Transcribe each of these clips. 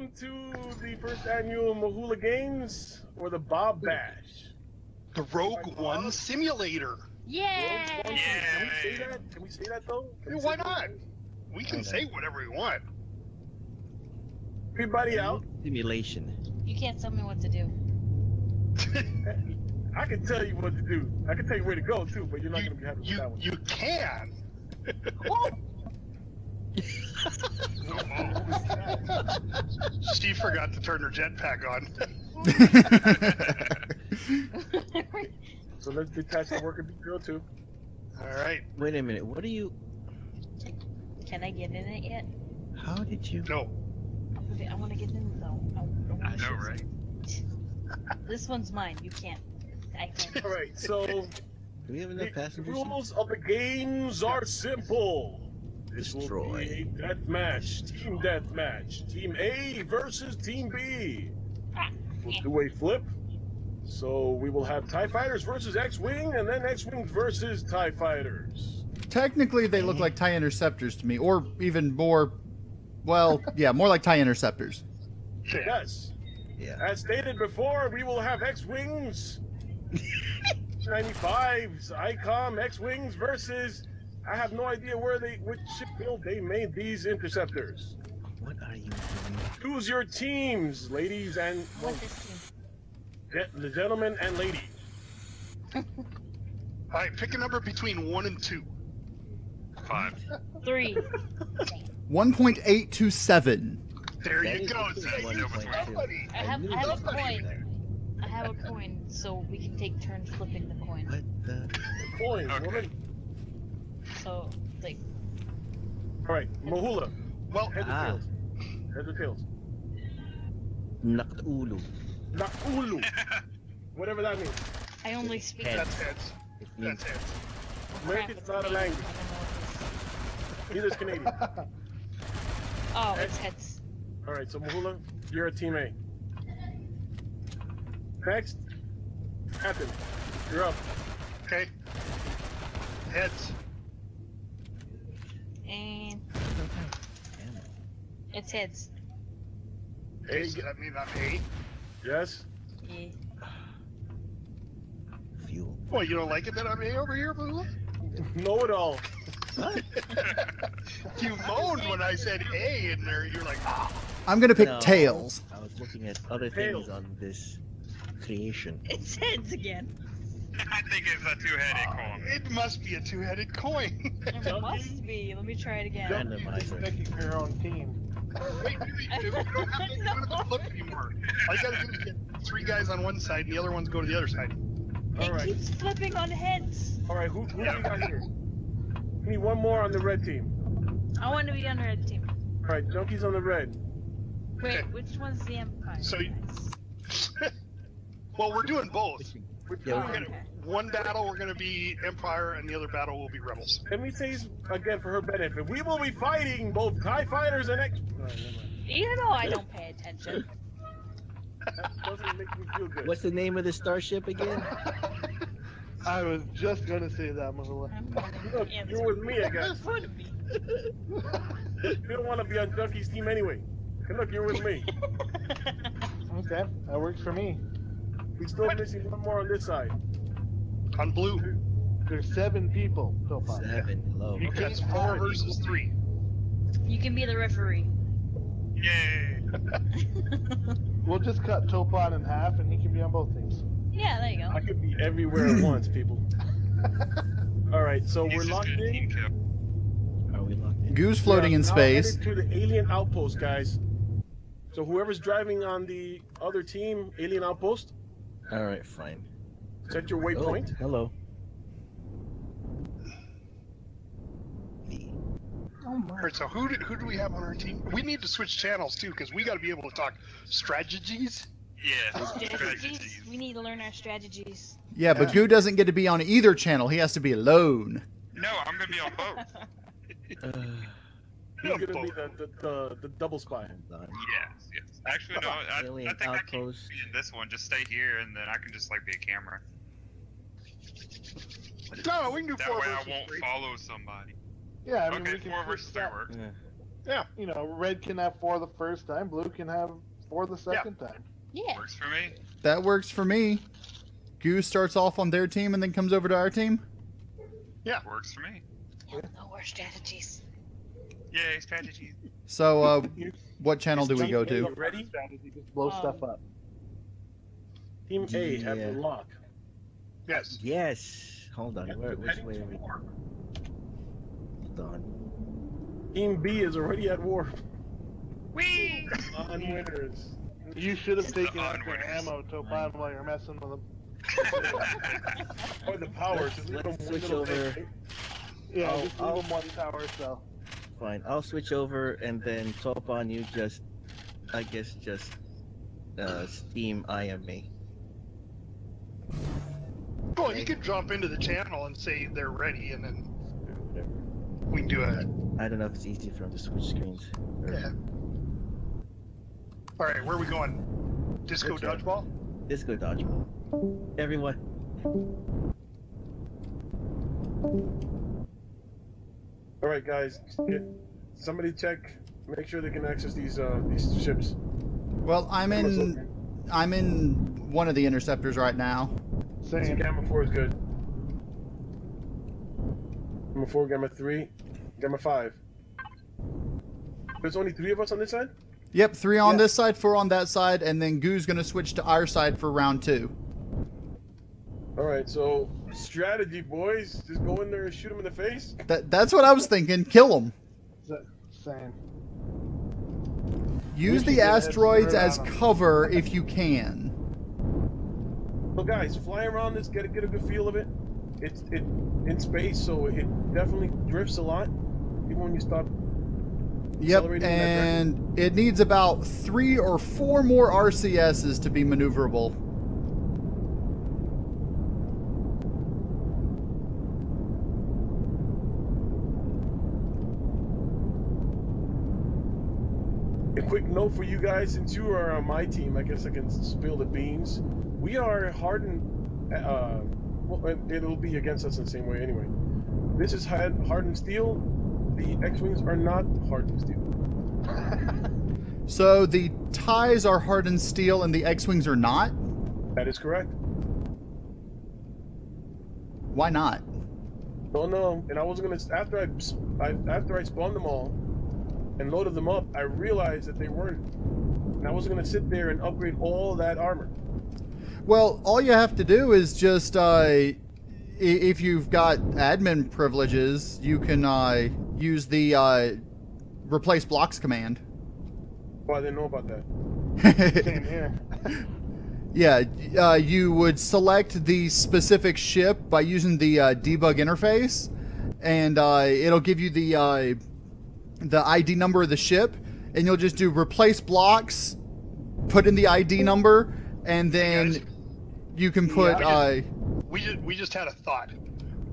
welcome to the first annual Mahula Games or the Bob Bash. The Rogue One Simulator. Yeah. Yeah. Can we say that? Can we say that though? Can Why say not? that? We can say whatever we want. Everybody out. Simulation. You can't tell me what to do. I can tell you what to do. I can tell you where to go too, but you're not You, gonna be happy with you, that one. you can. she forgot to turn her jetpack on. So let's detach the worker bee girl too. All right. Wait a minute. What are you? Can I get in it yet? How did you? No. I want to get in it oh, though. I, I know, right? This one's mine. You can't. I can't. All right. So Do we have enough the passengers? rules of the games are simple. This will Destroy. be a death match, team death match. Team A versus Team B. We'll do a flip. So we will have TIE Fighters versus X-Wing, and then X-Wing versus TIE Fighters. Technically, they look like tie interceptors to me, or even more. Well, yeah, more like tie interceptors. Yes. Yeah. As stated before, we will have X-Wings, 95s, Incom X-Wings versus. I have no idea where they, which shipbuild they made these interceptors. What are you doing? Choose your teams, ladies and What this team? ge- the gentlemen and ladies. All right. Pick a number between one and two. Five. Three. 1.827. There That you go. the Say you point two. somebody. I have, knew I have a coin. there. I have a coin, so we can take turns flipping the coin. What the? Coin, Okay. Woman. So, like, All right, Mahula. Well, Heads or Ah. tails? Heads or tails? Nakulu. Nakulu. Whatever that means. I only speak. Head. that's heads. It means That's heads. American's not a it's language. I don't Neither is Canadian. what this- Oh, it's heads. All right, so Mahula, you're a team A. Next, Captain, you're up. Okay. Heads. And Damn. it's heads. A, So that means I'm A. yes. Yeah. Fuel. Well, you don't like it that I'm A over here, Boo? Know it all. You moaned when I said A in there. You're like, ah. I'm gonna pick No, tails. I was looking at other Tails. things on this creation. It's heads again. I think it's a two-headed oh, coin. It must be a two-headed coin. It must be. Let me try it again. Randomizer. Picking your own team. wait, wait, wait. We don't have to, we don't have to flip anymore. All you gotta do is get three guys on one side and the other ones go to the other side. All It right. keeps flipping on heads. All right, who, who do you got here? We need one more on the red team. I want to be on the red team. All right, Junkies on the red. Wait, Okay. which one's the Empire? So you- well, we're doing both. Which Yeah. We're gonna, one battle we're gonna be Empire, and the other battle will be Rebels. Let me say this again for her benefit. We will be fighting both TIE fighters and X. Never. You know I don't pay attention. That doesn't make me feel good. What's the name of the starship again? I was just gonna say that, Mahula. I'm Look, you're with me, I guess. Would be. You don't want to be on Junkies team anyway. And look, you're with me. Okay, that works for me. We still missing one more on this side. On blue, There's seven people so far. Seven. Hello. You okay, that's four have versus three. You can be the referee. Yay! We'll just cut Topon in half and he can be on both teams. Yeah, there you go. I could be everywhere at once, people. All right, so He's we're locked in. team. Are we locked in? Goose floating We are in now space. headed To the alien outpost, guys. So whoever's driving on the other team, alien outpost, All right, fine. Set your Oh, waypoint. hello. Oh All my. so who do, who do we have on our team? We need to switch channels too, because we got to be able to talk strategies. Yeah, Strategies. strategies. We need to learn our strategies. Yeah, but Goo doesn't get to be on either channel. He has to be alone. No, I'm gonna be on both. Uh, He's gonna be the, the, the, the double spy. Yes, yes. Actually, no. I, I Alien think I can be in this one. Just stay here, and then I can just like be a camera. No, we can do That four way, I won't three. follow somebody. Yeah, I mean, okay, we can four switch versus three that. works. Yeah. Yeah. You know, red can have four the first time, blue can have four the second time. Yeah. Works for me. That works for me. Goose starts off on their team and then comes over to our team. Yeah, works for me. Hell no our strategies. Yay, strategy. So, uh, what channel do we go to? Ready? Strategy, just blow Um, stuff up. Team A at Yeah. the lock. Yes. Yes. Hold on. Where, which way are we? Hold on. Team B is already at war. Whee! On winners. You should have taken the extra ammo to bomb while you're messing with them. Or the power. Let's- just leave let's them switch little over. thing. Yeah, I'll- just leave I'll- them one tower cell. Fine. I'll switch over and then Topon you. Just, I guess, just uh, steam IM me. Well, you could jump into the channel and say they're ready, and then we can do it. I don't know if it's easy for him to switch screens. Or- Yeah. All right, where are we going? Disco Which one? dodgeball. Disco dodgeball. Everyone. All right, guys. Somebody check. Make sure they can access these uh, these ships. Well, I'm in. I'm in one of the interceptors right now. So Same. Gamma four is good. Gamma four, Gamma three, Gamma five. There's only three of us on this side. Yep, three on Yeah. this side, four on that side, and then Goo's gonna switch to our side for round two. All right, so strategy, boys. Just go in there and shoot him in the face. That that's what I was thinking. Kill them. Same. Use the get a head asteroids as cover if you can. So guys, fly around this, get a get a good feel of it. It's it in space, so it definitely drifts a lot, even when you stop. Yep, Accelerating in that and it needs about three or four more RCSs to be maneuverable. A quick note for you guys, since you are on my team, I guess I can spill the beans. We are hardened. Uh, well, it'll be against us in the same way anyway. This is hardened steel. The X-wings are not hardened steel. So the ties are hardened steel and the X-wings are not. That is correct. Why not? No, no. And I wasn't gonna. After I, I after I spawned them all and loaded them up, I realized that they weren't. And I wasn't gonna sit there and upgrade all that armor. Well, all you have to do is just, uh, if you've got admin privileges, you can uh, use the uh, replace blocks command. Oh, I didn't know about that. Same here. yeah, uh, you would select the specific ship by using the uh, debug interface, and uh, it'll give you the uh, the ID number of the ship, and you'll just do replace blocks, put in the ID number, and then. You can put. Yeah, Uh, We just we just had a thought.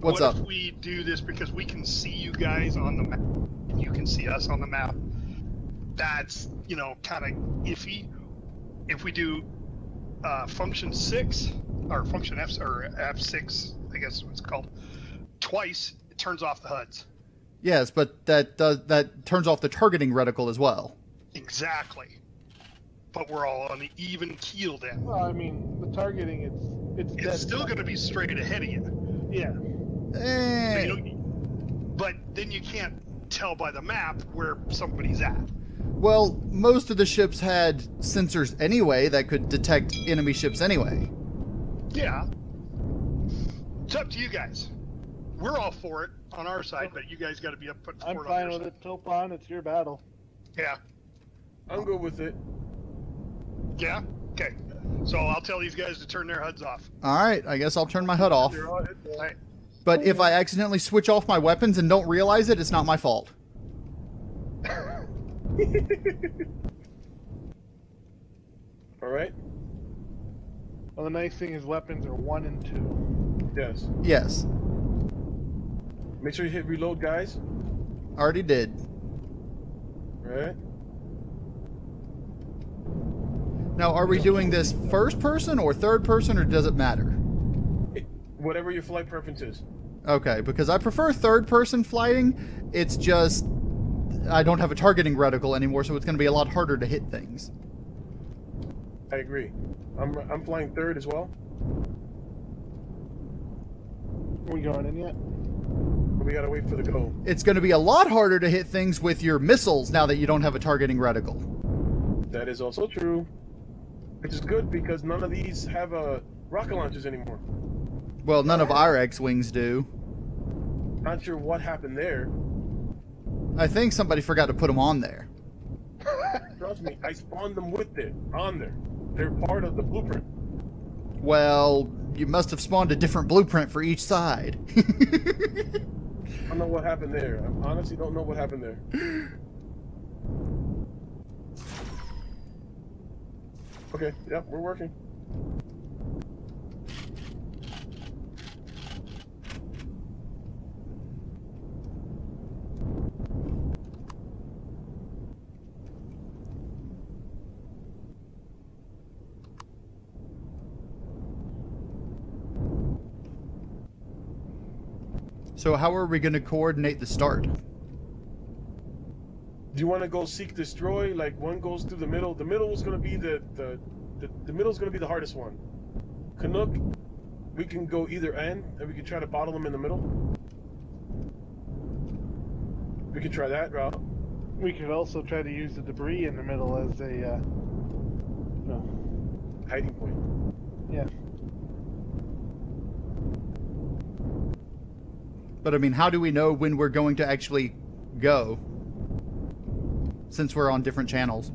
What's what up? if we do this because we can see you guys on the map, and you can see us on the map? That's you know kind of iffy. If we do uh, function six or function F or F six, I guess what's called, twice, it turns off the HUDs. yes, but that does that turns off the targeting reticle as well. Exactly. But we're all on the even keel then. Well, I mean, the targeting, it's it's, dead It's still going to be straight ahead of you. Yeah. But, Eh, you but then you can't tell by the map where somebody's at. well, most of the ships had sensors anyway that could detect enemy ships anyway. Yeah. It's up to you guys. We're all for it on our side, but you guys got to be up for it I'm on fine your with side. it. Topon, it's your battle. Yeah. I'm good with it. Yeah. Okay. So I'll tell these guys to turn their HUDs off. All right, I guess I'll turn my HUD off. You're on it. But if I accidentally switch off my weapons and don't realize it, it's not my fault. All right. Well, the nice thing is weapons are one and two. Yes. Yes, Make sure you hit reload, guys. already did. All right. Now, are we doing this first person or third person, or does it matter? Whatever your flight preference is. Okay, because I prefer third person flying. It's just I don't have a targeting reticle anymore, so it's going to be a lot harder to hit things. I agree. I'm I'm flying third as well. Are we going in yet? We gotta wait for the go. It's going to be a lot harder to hit things with your missiles now that you don't have a targeting reticle. That is also true. Which is good because none of these have uh, rocket launchers anymore. Well, none of our X-wings do. Not sure what happened there. I think somebody forgot to put them on there. Trust me, I spawned them with it on there. They're part of the blueprint. Well, you must have spawned a different blueprint for each side. I don't know what happened there. I honestly don't know what happened there. Okay, yep, we're working. so how are we going to coordinate the start? Do you want to go seek destroy? Like one goes through the middle. The middle is going to be the the the, the middle is going to be the hardest one. Canuck, we can go either end, and we can try to bottle them in the middle. We can try that route. We could also try to use the debris in the middle as a, uh, no, Hiding point. yeah. But I mean, how do we know when we're going to actually go? Since we're on different channels.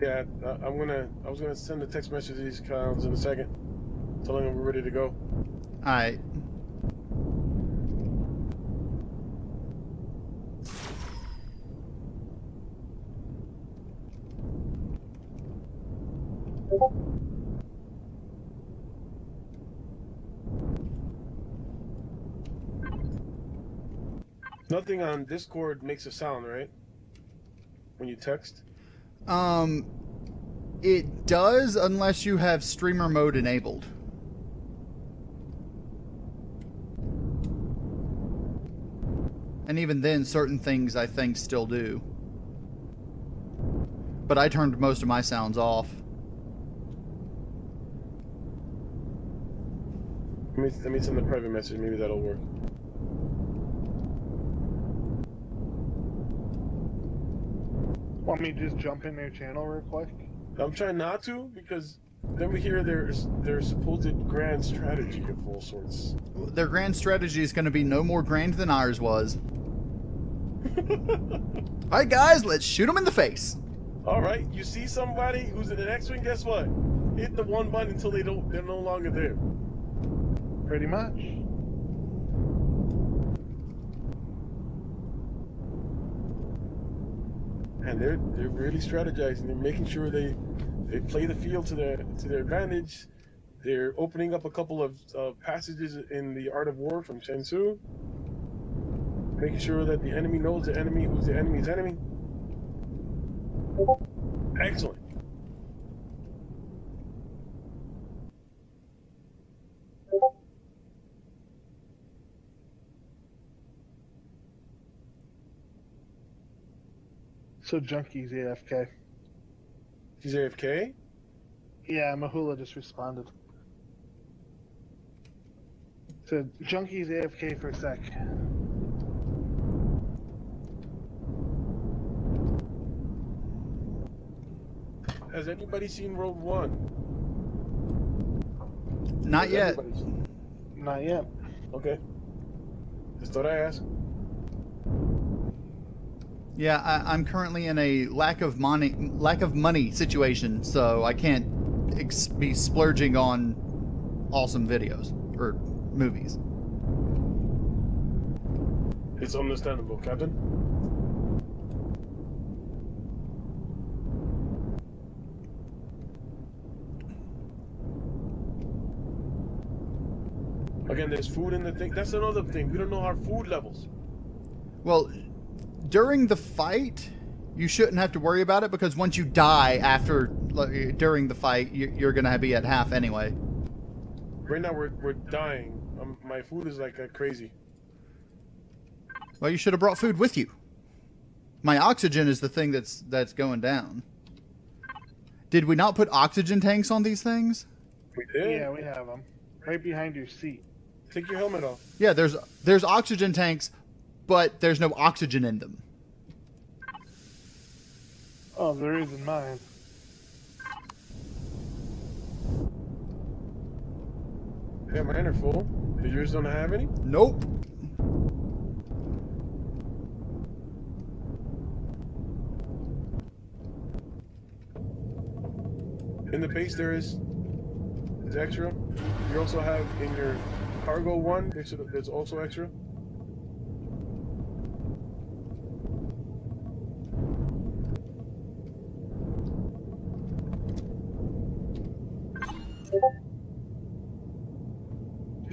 Yeah, uh, I'm gonna. I was gonna send a text message to these clowns in a second, telling them we're ready to go. Alright. Nothing on Discord makes a sound, right? When you text. Um, it does unless you have streamer mode enabled. And even then, certain things I think still do. But I turned most of my sounds off. Let me let me send a private message. Maybe that'll work. Want me to just jump in their channel real quick? I'm trying not to because then we hear their their supposed grand strategy of all sorts. Their grand strategy is going to be no more grand than ours was. Alright, guys, let's shoot them in the face. All right, you see somebody who's in an X-wing? Guess what? Hit the one button until they don't. They're no longer there. Pretty much. And they're they're really strategizing. They're making sure they they play the field to their to their advantage. They're opening up a couple of uh, passages in the Art of War from Sun Tzu, making sure that the enemy knows the enemy who's the enemy's enemy. Excellent. So Junkie's AFK. He's AFK. Yeah, Mahula just responded. So Junkie's AFK for a sec. Has anybody seen Rogue One? Not Has yet. Not yet. Okay. Just thought I asked. Yeah, I, I'm currently in a lack of money lack of money situation, so I can't ex- be splurging on awesome videos or movies. It's understandable, Captain. Again, there's food in the thing. That's another thing. We don't know our food levels. Well, during the fight, you shouldn't have to worry about it because once you die after like, during the fight, you- you're gonna be at half anyway. Right now, we're, we're dying. Um, my food is like uh, crazy. Well, you should have brought food with you. My oxygen is the thing that's that's going down. Did we not put oxygen tanks on these things? We did. Yeah, we have them. Right behind your seat. Take your helmet off. Yeah, there's there's oxygen tanks, but there's no oxygen in them. Oh, there is in mine. Yeah, mine are full. Did yours don't have any? Nope. In the base there is. It's extra. You also have in your cargo one. There's, there's also extra.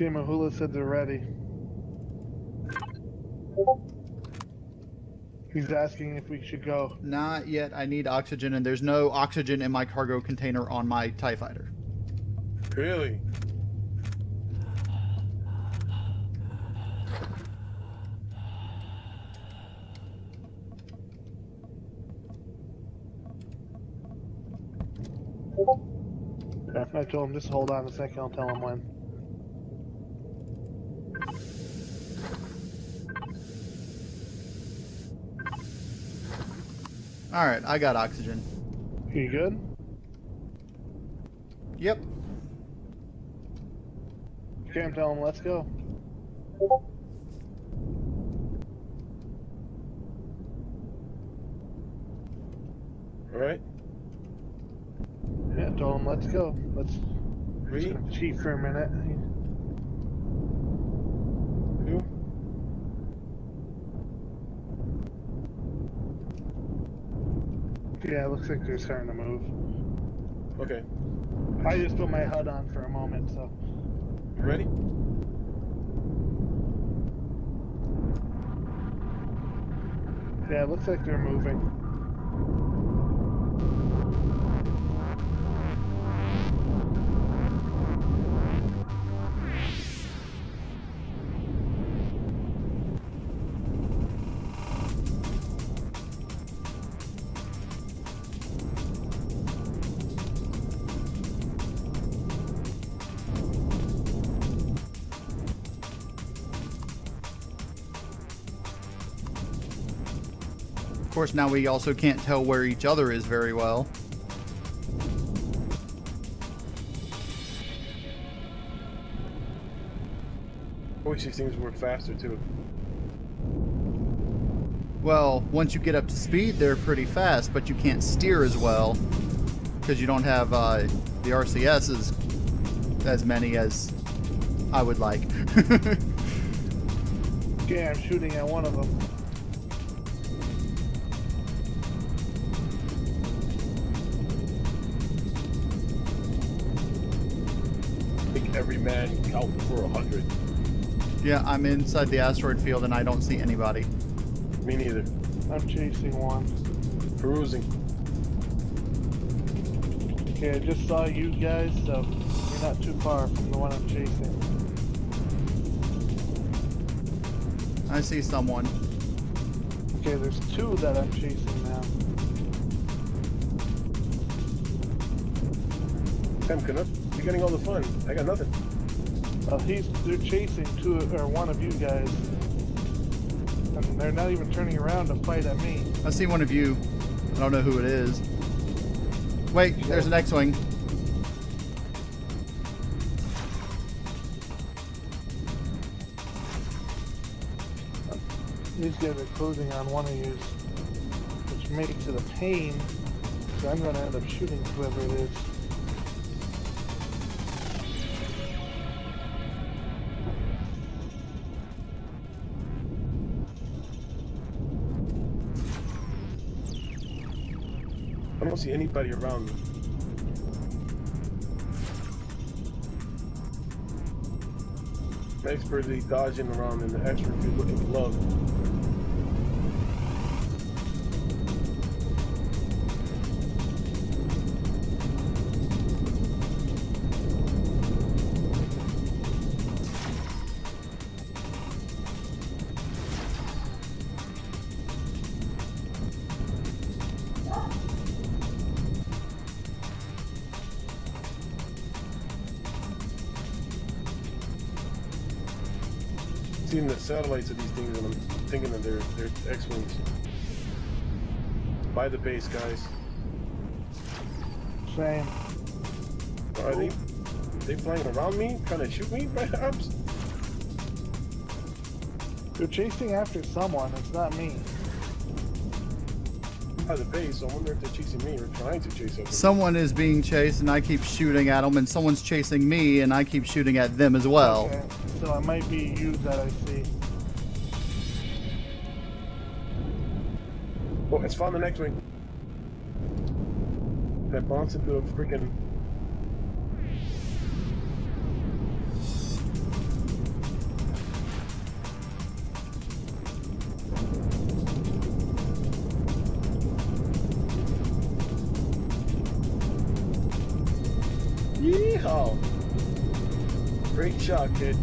Gamahula said they're ready. He's asking if we should go. Not yet. I need oxygen, and there's no oxygen in my cargo container on my TIE fighter. Really? I told him just hold on a second. I'll tell him when. All right, I got oxygen. You good? Yep. Okay, I'm telling him let's go. All right. Yeah, told him let's go. Let's Three, cheat for a minute. two. Yeah, it looks like they're starting to move. Okay. I just put my HUD on for a moment, so. You ready? Yeah, it looks like they're moving. Course, now we also can't tell where each other is very well. I wish these things were faster too. Well, once you get up to speed, they're pretty fast, but you can't steer as well because you don't have uh, the RCSs as many as I would like. Okay, I'm shooting at one of them. Count for a hundred. yeah, I'm inside the asteroid field and I don't see anybody. Me neither. I'm chasing one. Perusing. Okay, I just saw you guys, so you're not too far from the one I'm chasing. I see someone. Okay, there's two that I'm chasing now. Damn, Canuck. You're getting all the fun. I got nothing. Uh, he's they're chasing two or one of you guys, and they're not even turning around to fight at me. I see one of you. I don't know who it is. Wait, there's an X-wing. These guys are closing on one of you, which makes it a pain. So I'm gonna end up shooting whoever it is. See anybody around me. Expertly dodging around in the extra field looking for satellites of these things and I'm thinking that they're they're X-wings. By the base, guys. Same. Are they they flying around me, trying to shoot me, perhaps? They're chasing after someone. It's not me. By the base, so I wonder if they're chasing me or trying to chase us. Someone is being chased, and I keep shooting at them, and someone's chasing me, and I keep shooting at them as well. Okay. So it might be you that I it's found the next wing. That bounced into a freaking. Yeehaw! Great shot, kid.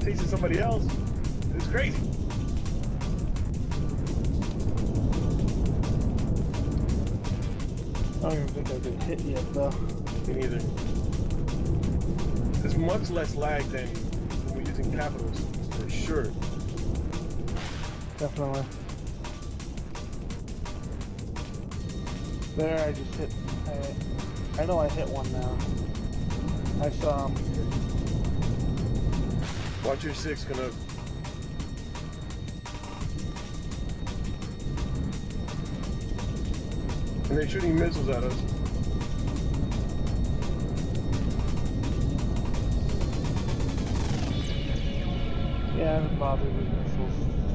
I'm chasing somebody else. It's crazy. I don't even think I've been hit yet, though. Me neither. There's much less lag than when we're using capitals, for sure. Definitely. There, I just hit. I, I know I hit one now. I saw him. Watch your six, gonna. And they're shooting missiles at us. Yeah, I haven't bothered with missiles.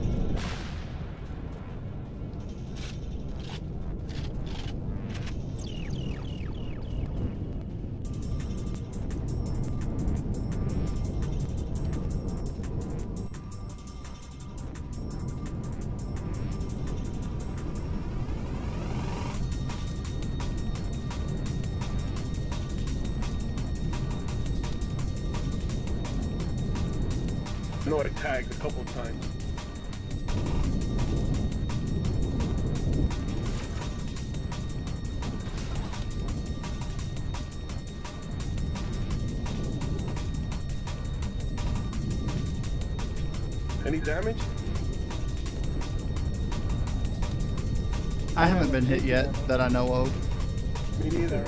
Been hit yet that I know of. Me neither.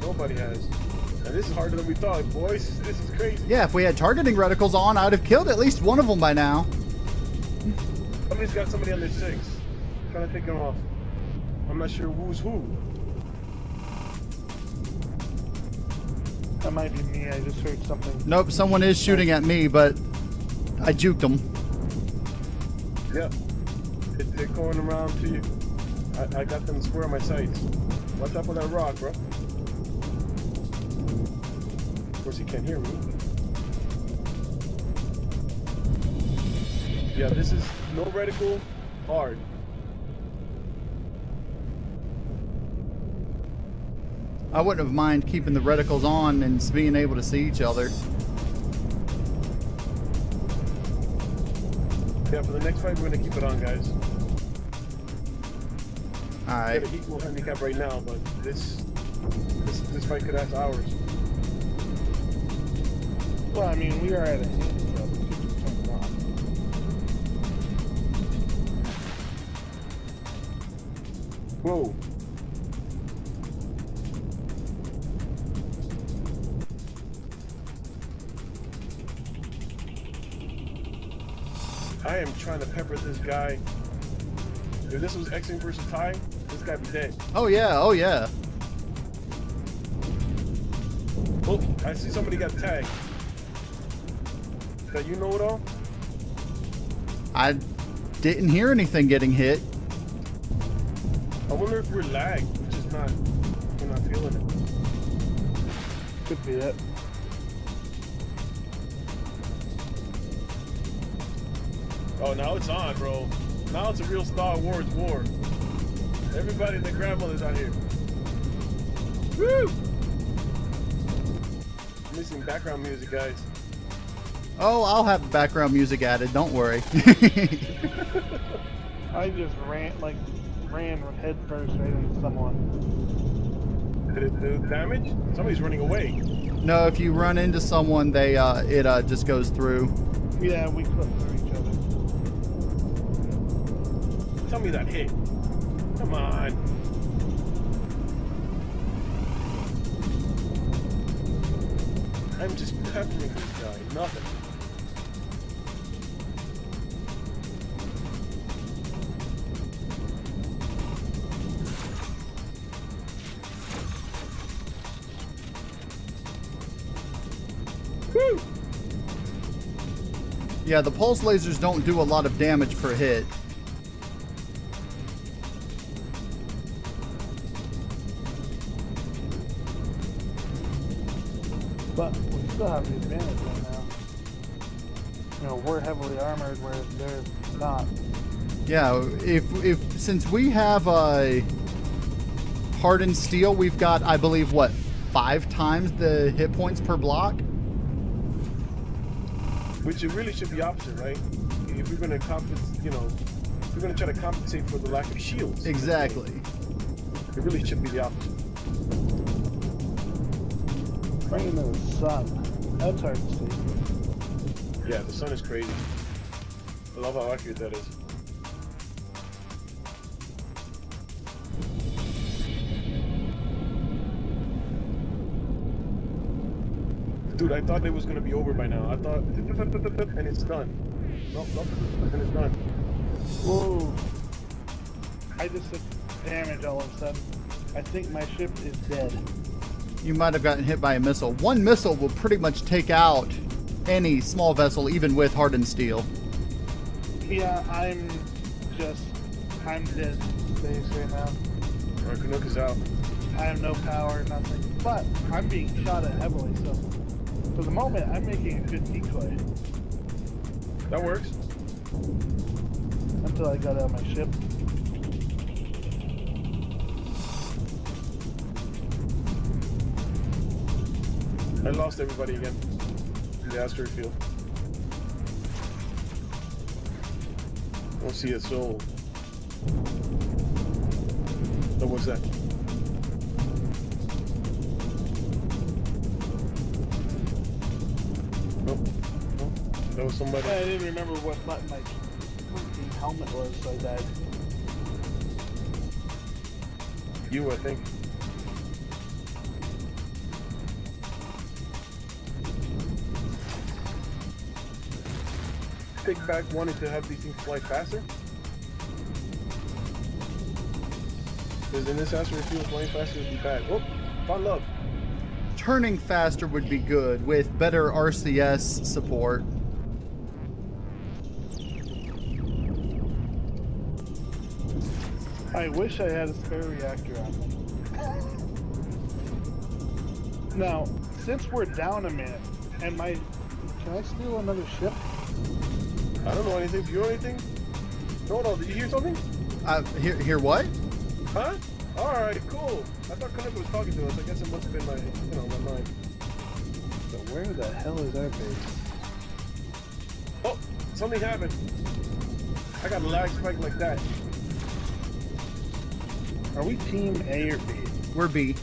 Nobody has. And this is harder than we thought, boys. This is crazy. Yeah, if we had targeting reticles on, I'd have killed at least one of them by now. Somebody's got somebody on their six. Trying to take them off. I'm not sure who's who. That might be me. I just heard something. Nope, someone is shooting at me, but I juked them. Yep. It, they're going around to you. I, I got them square on my sights. Watch out for that rock, bro. Of course, he can't hear me. Yeah, this is no reticle, hard. I wouldn't have mind keeping the reticles on and being able to see each other. Yeah, for the next fight, we're gonna keep it on, guys. Alright. Got an equal handicap right now, but this this this fight could last hours. Well, I mean, we are at a handicap. We could just turn it off. Whoa. I am trying to pepper this guy. If this was X-Wing versus TIE, this guy be dead. Oh yeah, oh yeah. Oh, I see somebody got tagged. That you know it all? I didn't hear anything getting hit. I wonder if we're lagged, which is not, we're not feeling it. Could be it. Oh, now it's on, bro. Now it's a real Star Wars war. Everybody and their grandmother's out here. Woo! missing background music, guys. Oh, I'll have background music added. Don't worry. I just ran like ran head first right into someone. Did it do damage? Somebody's running away. no, if you run into someone, they uh, it uh, just goes through. Yeah, we clipped through each other. Tell me that hit. Come on. I'm just peppering this guy. Nothing. Yeah, the pulse lasers don't do a lot of damage per hit. Still have the advantage right now. You know, we're heavily armored where they're not. Yeah, if if since we have a hardened steel, we've got I believe what five times the hit points per block. Which it really should be opposite, right? If we're gonna compensate, you know, if we're gonna try to compensate for the lack of shields. Exactly. It really should be the opposite. Bring into the sun. That's hard to see. Yeah, the sun is crazy. I love how accurate that is. Dude, I thought it was gonna be over by now. I thought, and it's done. Nope, nope, and it's done. Whoa. I just took damage all of a sudden. I think my ship is dead. You might have gotten hit by a missile. One missile will pretty much take out any small vessel, even with hardened steel. Yeah, I'm just, I'm dead space right now. Alright, Canuck is out. I have no power, nothing. But I'm being shot at heavily, so for the moment, I'm making a good decoy That works. until I got out of my ship. I lost everybody again in the asteroid field. I don't see a soul. Oh, what was that? Nope. Nope. That was somebody. I didn't remember what button my helmet was, so I died. You, I think. Take back wanting to have these things fly faster. Because in this asteroid field, flying faster would be bad. Oh, found love. Turning faster would be good with better RCS support. I wish I had a spare reactor on. Now, since we're down a minute, and my, can I steal another ship? I don't know anything. Do you know anything? No, no. Did you hear something? Uh, hear, hear what? Huh? All right, cool. I thought Canuck was talking to us. I guess it must have been my, you know, my mind. But where the hell is our base? Oh, something happened. I got a lag spike like that. Are we team A or B? We're B.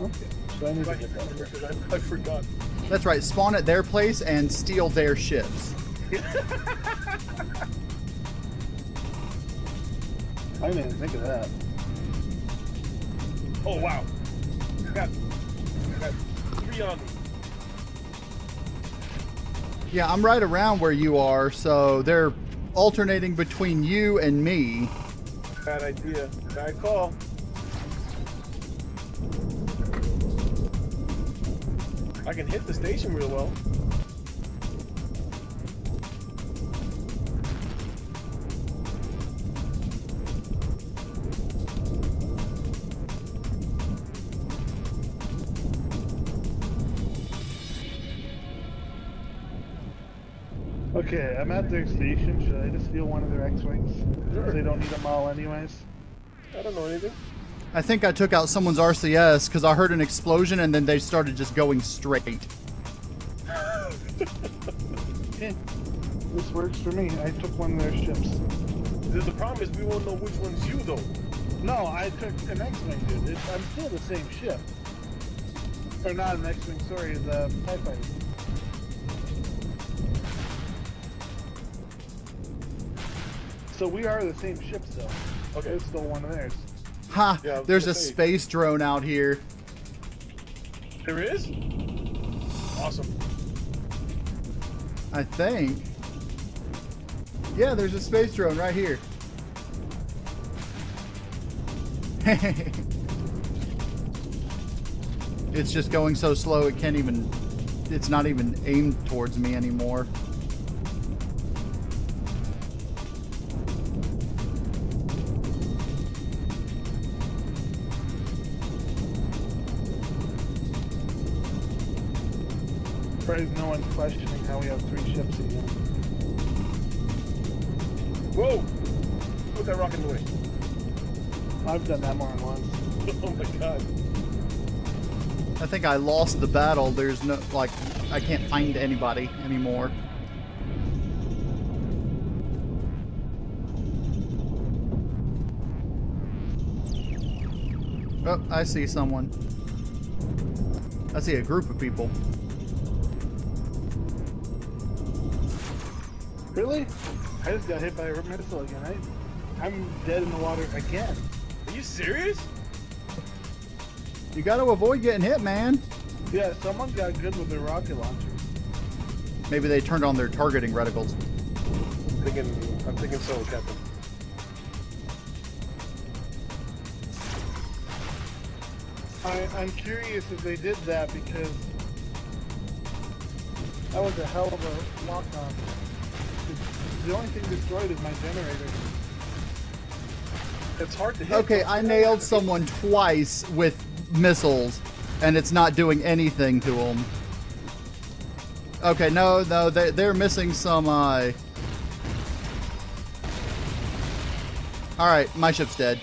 Okay, so I need to get that. I, I forgot. That's right. Spawn at their place and steal their ships. I didn't even think of that. Oh wow. I got, I got three on me. Yeah, I'm right around where you are, so they're alternating between you and me. Bad idea. Bad call. I can hit the station real well. At their station. Should I just steal one of their X-Wings? Sure. They don't need them all anyways. I don't know anything. I think I took out someone's RCS because I heard an explosion and then they started just going straight. Eh, this works for me. I took one of their ships. The, the problem is we won't know which one's you though. No, I took an X-wing, dude. It, I'm still the same ship. Or not an X-wing. Sorry, the Tie Fighter. So we are the same ship though. Okay. It's still one of theirs. Ha! Yeah, there's a say. space drone out here. There is? Awesome. I think. Yeah, there's a space drone right here. it's just going so slow it can't even. It's not even aimed towards me anymore. Surprised no one's questioning how we have three ships again. Whoa! Put that rocket away. I've done that more than once. Oh my god. I think I lost the battle. There's no like I can't find anybody anymore. Oh, I see someone. I see a group of people. Really? I just got hit by a missile again. I, I'm dead in the water again. Are you serious? You got to avoid getting hit, man. Yeah, someone got good with their rocket launchers. Maybe they turned on their targeting reticles. I'm thinking, I'm thinking so, Captain. I, I'm curious if they did that because that was a hell of a lock on. The only thing destroyed is my generator. It's hard to hit. Okay, I nailed someone twice with missiles, and it's not doing anything to them. Okay, no, no, they, they're missing some, uh... Alright, my ship's dead.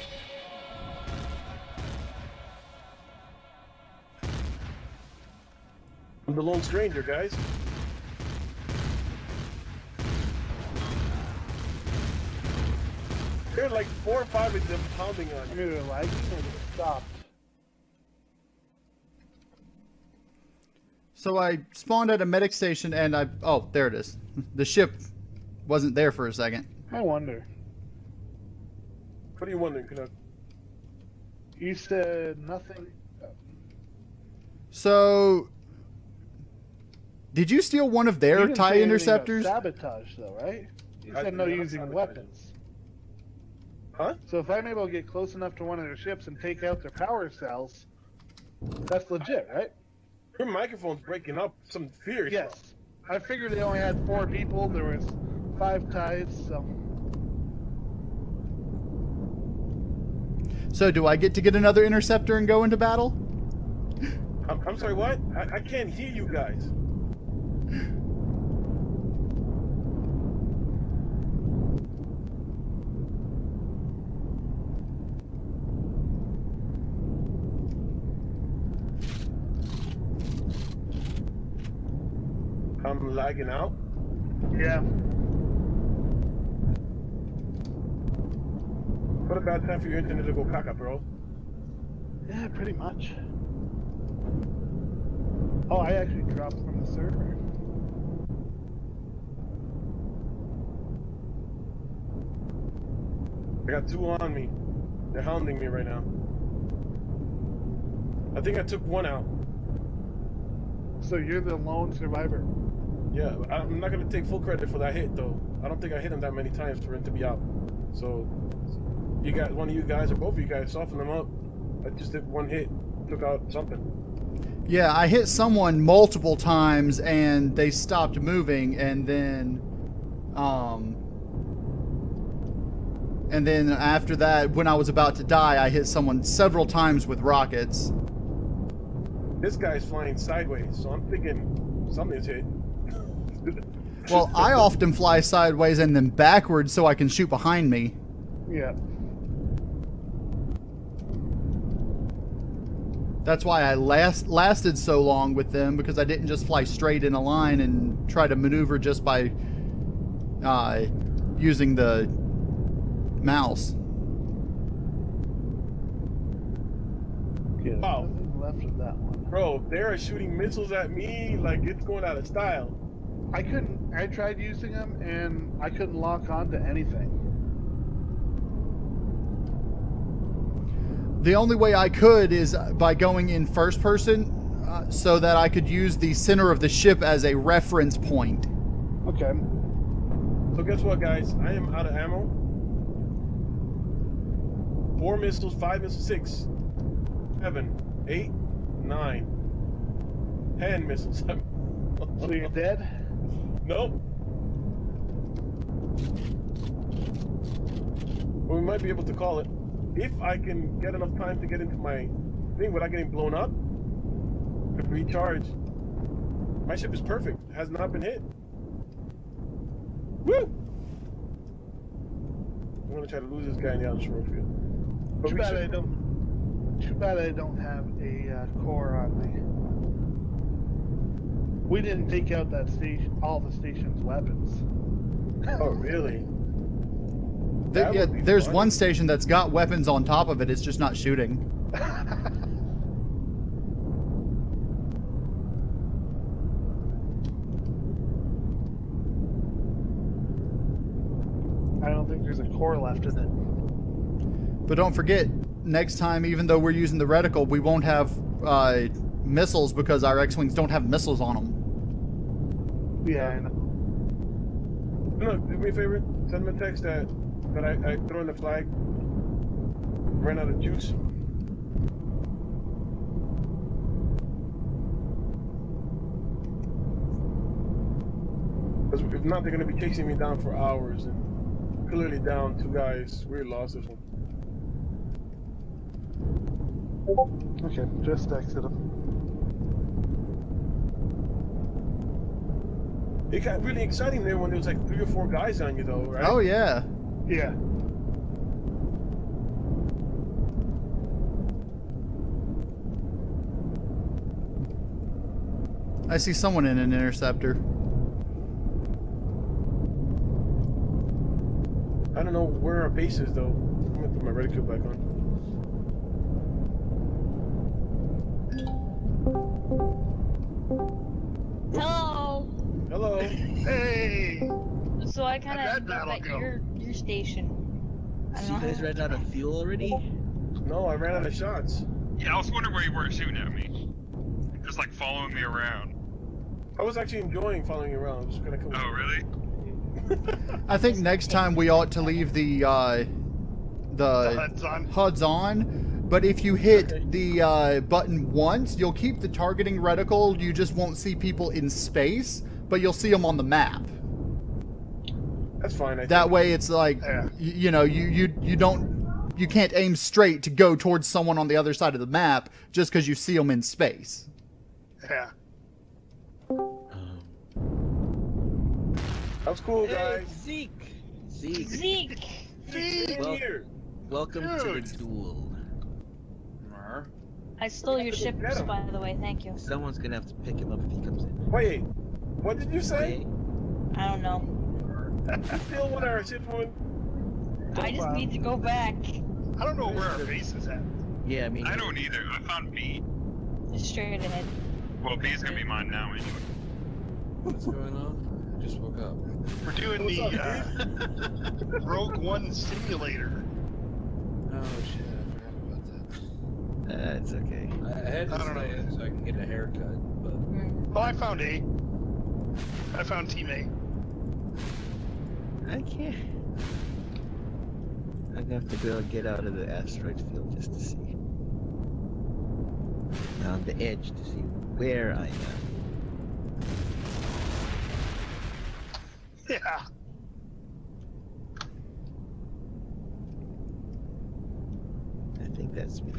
I'm the lone stranger, guys. There are like four or five of them pounding on I you. mean, they're lagging or they stopped. So I spawned at a medic station, and I... Oh, there it is. The ship wasn't there for a second. I wonder. What are you wondering, Canuck? You said nothing. So... Did you steal one of You their didn't TIE say anything about interceptors? Sabotage, though, right? You I said no did not using sabotage. weapons. Huh? So if I'm able to get close enough to one of their ships and take out their power cells, that's legit, right? Your microphone's breaking up some fear. Yes. I figured they only had four people. There was five ties, so So do I get to get another interceptor and go into battle? I'm, I'm sorry, what? I, I can't hear you guys. I'm lagging out. yeah. What a bad time for your internet to go caca, bro. Yeah, pretty much. Oh, I actually dropped from the server. I got two on me. They're hounding me right now. I think I took one out. So you're the lone survivor. Yeah, I'm not gonna take full credit for that hit though. I don't think I hit him that many times for him to be out. So, you got one of you guys or both of you guys soften them up. I just did one hit, took out something. Yeah, I hit someone multiple times and they stopped moving and then um and then after that when I was about to die, I hit someone several times with rockets. This guy's flying sideways, so I'm thinking something's hit. Well, I often fly sideways and then backwards so I can shoot behind me. Yeah. That's why I last lasted so long with them because I didn't just fly straight in a line and try to maneuver just by uh, using the mouse. Okay, Wow. nothing left of that one. Bro, they're shooting missiles at me like it's going out of style. I couldn't. I tried using them and I couldn't lock on to anything. The only way I could is by going in first person uh, so that I could use the center of the ship as a reference point. Okay. So guess what, guys? I am out of ammo. Four missiles, five missiles, six, seven, eight, nine, ten missiles. So you're dead. Nope. Well, we might be able to call it if I can get enough time to get into my thing without getting blown up. To recharge. My ship is perfect. Has not been hit. Woo! I'm gonna try to lose this guy in the asteroid field. But Too bad should- I don't. Too bad I don't have a uh, core on me. We didn't take out that station, all the station's weapons. Oh, really? There, yeah, there's fun. one station that's got weapons on top of it. It's just not shooting. I don't think there's a core left in it. But don't forget, next time, even though we're using the reticle, we won't have uh, missiles because our X-wings don't have missiles on them. Yeah, I know. No, do me a favor. Send me a text that that I, I throw in the flag. Ran out of juice. Because if not, they're gonna be chasing me down for hours and clearly down two guys. We lost this one. Okay, just exit It got really exciting there when there was like three or four guys on you, though, right? Oh yeah. Yeah. I see someone in an interceptor. I don't know where our base is, though. I'm gonna put my reticule back on. Go? your your station. I So you guys ran out of fuel already? No, I ran out of shots. Yeah, I was wondering where you weren't shooting at me. Just like following me around. I was actually enjoying following you around. I was just gonna come. Oh, really? I think next time we ought to leave the uh, The the HUD's on. HUD's on. But if you hit Okay. the uh, button once, you'll keep the targeting reticle. You just won't see people in space, but you'll see them on the map. That's fine. I That think. way, it's like Yeah. y- you know you you you don't you can't aim straight to go towards someone on the other side of the map just because you see them in space. Yeah. Um, That was cool, hey, guys. Zeke! Zeke, Zeke. Get Well- here. welcome to the duel. I stole your Get ship, by the way. Thank you. Someone's gonna have to pick him up if he comes in. Wait, what did you say? Okay? I don't know. You still want our ship one? I just need to go back. I don't know where our base is at. Yeah, I mean, I don't either. I found B. Just straight ahead. Well, B is gonna be mine now anyway. What's going on? I just woke up. We're doing What's the up, uh, Rogue One simulator. Oh shit, I forgot about that. uh, it's okay. I I had to I don't stay know. in so I can get a haircut, but Hmm. Oh, I found A. I found Team A. I can't. I'm gonna have to go get out of the asteroid field just to see. On the edge to see where I am. Yeah. I think that's me.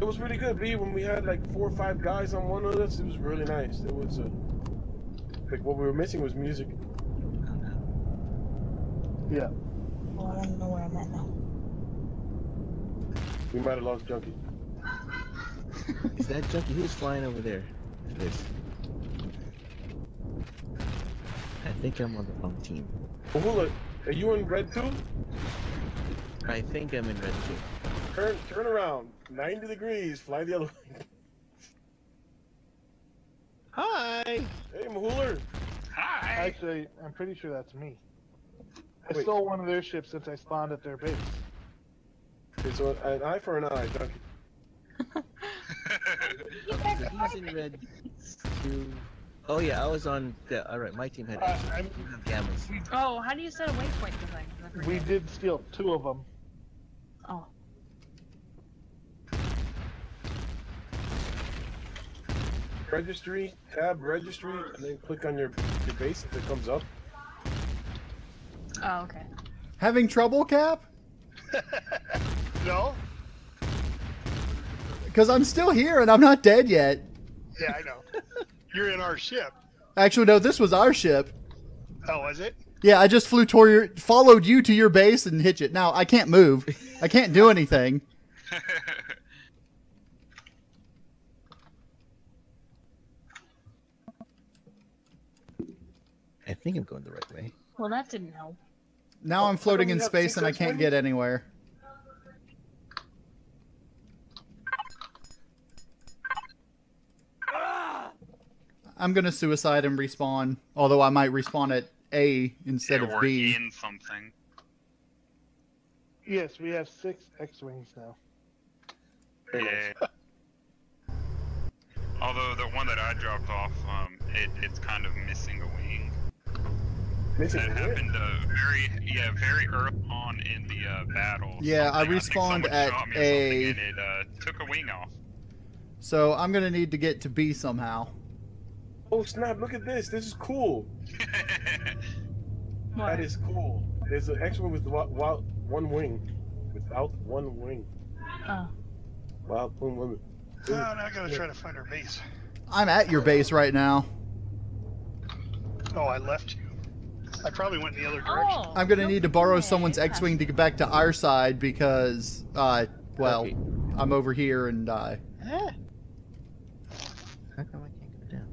It was really good, B. When we had like four or five guys on one of us, it was really nice. It was uh, like what we were missing was music. Oh no. Yeah. Well, I don't know where I'm at now. We might have lost Junkie. Is that junkie? Who's flying over there? Who's this? I think I'm on the wrong team. Mahula, are you in red too? I think I'm in red too. Turn, turn around. 90 degrees. Fly the other way. Hi! Hey, Mahula. Hi. Actually, I'm pretty sure that's me. I Wait. stole one of their ships since I spawned at their base. Okay, so an eye for an eye, Junkie. Okay, so he's in red too. Oh yeah, I was on. The, all right, my team had. Uh, I'm, gammas. Oh, how do you set a waypoint design? I we did steal two of them. Oh. Registry, tab registry, and then click on your, your base if it comes up. Oh, okay. Having trouble, Cap? No? Because I'm still here and I'm not dead yet. Yeah, I know. You're in our ship. Actually, no, this was our ship. Oh, was it? Yeah, I just flew toward your, followed you to your base and hit it. Now I can't move. I can't do anything. I think I'm going the right way. Well, that didn't help. Now I'm floating in space and I can't get anywhere. I'm gonna suicide and respawn. Although I might respawn at A instead yeah, of or B. in something. Yes, we have six X-wings now. Yeah. Although the one that I dropped off, um, it, it's kind of missing a wing. Missing That happened uh, very, yeah, very early on in the uh, battle. Yeah, I Something- respawned someone at shot me or A. And it uh, took a wing off. So I'm gonna need to get to B somehow. Oh snap! Look at this. This is cool. That is cool. There's an X-wing with wa- wa- one wing, without one wing. Oh. Wow, boom, boom. Oh, now I gotta try to find our base. I'm at your base right now. Oh, I left you. I probably went in the other direction. Oh. I'm gonna need to borrow okay. someone's X-wing to get back to our side because, uh, well, Okay. I'm over here and uh, Ah. How come I can't go down?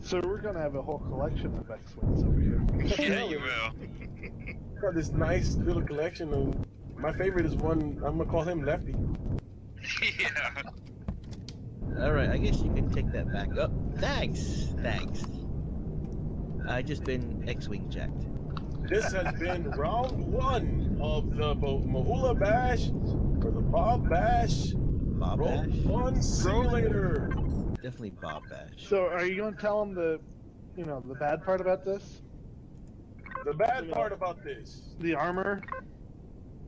So we're gonna have a whole collection of X-wings over here. yeah, you will. Got this nice little collection of. My favorite is one. I'm gonna call him Lefty. yeah. All right, I guess you can take that back up. Thanks, thanks. I just been X-wing jacked. This has been round one of the Bo- Mahula Bash or the Bob Bash Bob Roll Bash, One Simulator. definitely Bob Bash. So are you gonna tell them the, you know, the bad part about this? The bad part about this. The armor?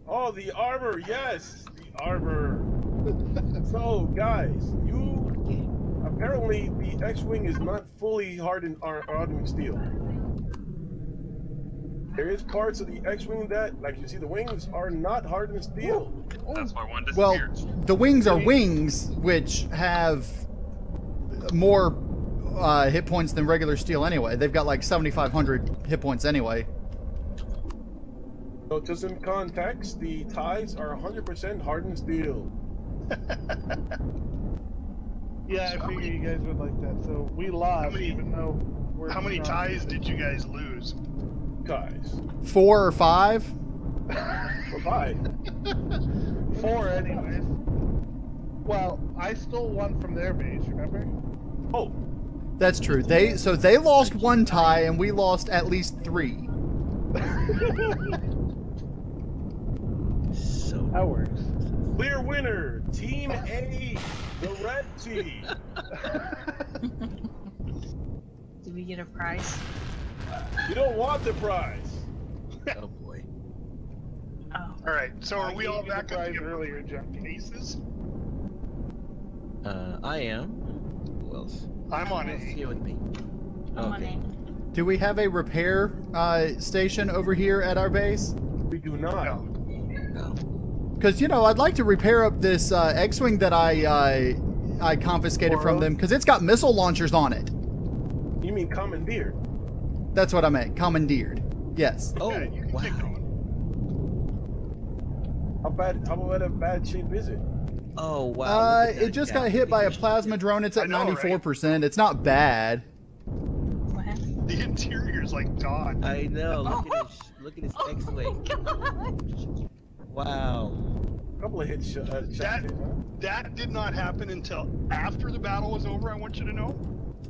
Oh, the armor. Yes, the armor. So, guys, you apparently the X-wing is not fully hardened ar- hardened steel. There is parts of the X-wing that, like you see, the wings are not hardened steel. That's why one well, the wings are wings which have more uh, hit points than regular steel anyway. They've got like 7,500 hit points anyway. So, to some context, the ties are 100% hardened steel. Yeah, I figured you guys would like that. So we lost, many- even though we're How many ties did you guys lose? Ties. Four or five? Well, five. Four, anyways. Well, I stole one from their base. Remember? Oh, That's true. They so they lost one tie and we lost at least three. So That works. clear winner, Team A, the red team. Do we get a prize? You don't want the prize. oh boy. Oh. All right. So are I we all you back up prize together earlier, Junkie. bases? Uh, I am. Who else? I'm on Who else A. here with me? I'm on Okay. A. Do we have a repair uh, station over here at our base? We do not. No. No. Because you know, I'd like to repair up this uh, X-wing that I uh, I confiscated from them because it's got missile launchers on it. You mean commandeered? That's what I meant. Commandeered. Yes. Oh Yeah, you can wow. keep. How bad? How bad a bad shape is it? Oh wow. Uh, it just gap. got hit by a plasma that. drone. It's at know, 94%. It's not bad. What happened? The interior's like gone. I know. Look at his. Look at his Oh X-wing. My gosh. Wow. A couple of hits. Uh, shots That- hit, huh? That did not happen until after the battle was over. I want you to know.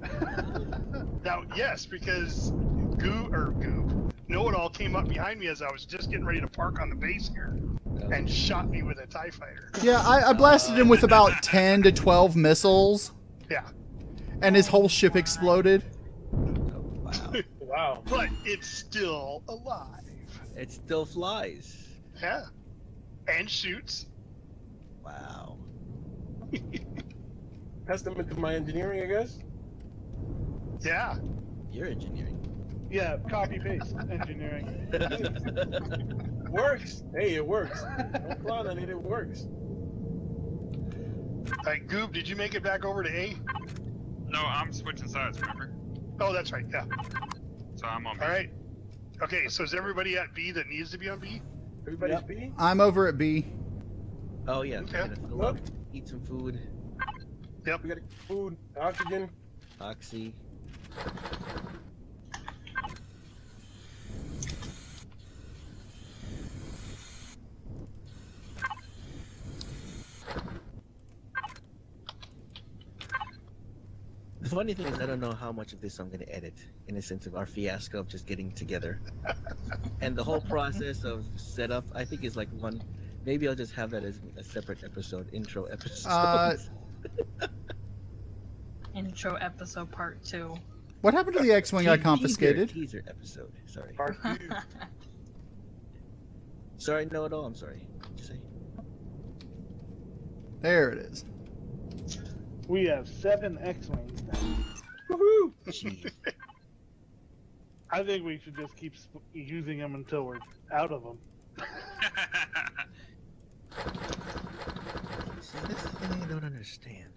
now, yes, because Goo or Goo, Know It All came up behind me as I was just getting ready to park on the base here and shot me with a Tie Fighter. Yeah, I, I blasted him with about 10 to 12 missiles, Yeah, and his whole ship exploded. oh, wow. Wow. but it's still alive. It still flies. Yeah, and shoots. Wow. Testament to my engineering, I guess. Yeah, You're engineering. Yeah, copy paste engineering. Works. Hey, it works. Don't clown on it. It works. like Goob, did you make it back over to A? No, I'm switching sides. Remember? Oh, that's right. Yeah. So I'm on. B. All right. Okay, so is everybody at B that needs to be on B? Everybody's Yep. B. I'm over at B. Oh yeah. Okay. Gotta fill up, Eat some food. We got food, oxygen. Oxy. The funny thing is, I don't know how much of this I'm going to edit in a sense of our fiasco of just getting together. and the whole process of setup, I think, is like one. Maybe I'll just have that as a separate episode, intro episode. Uh, Intro episode part two. What happened to the X-Wing I confiscated? Teaser, teaser episode. Sorry. Part two. Sorry, no, at all. I'm sorry. What'd you say? There it is. We have seven X-wings now. Woohoo! Jeez. I think we should just keep sp- using them until we're out of them. See, that's the thing I don't understand.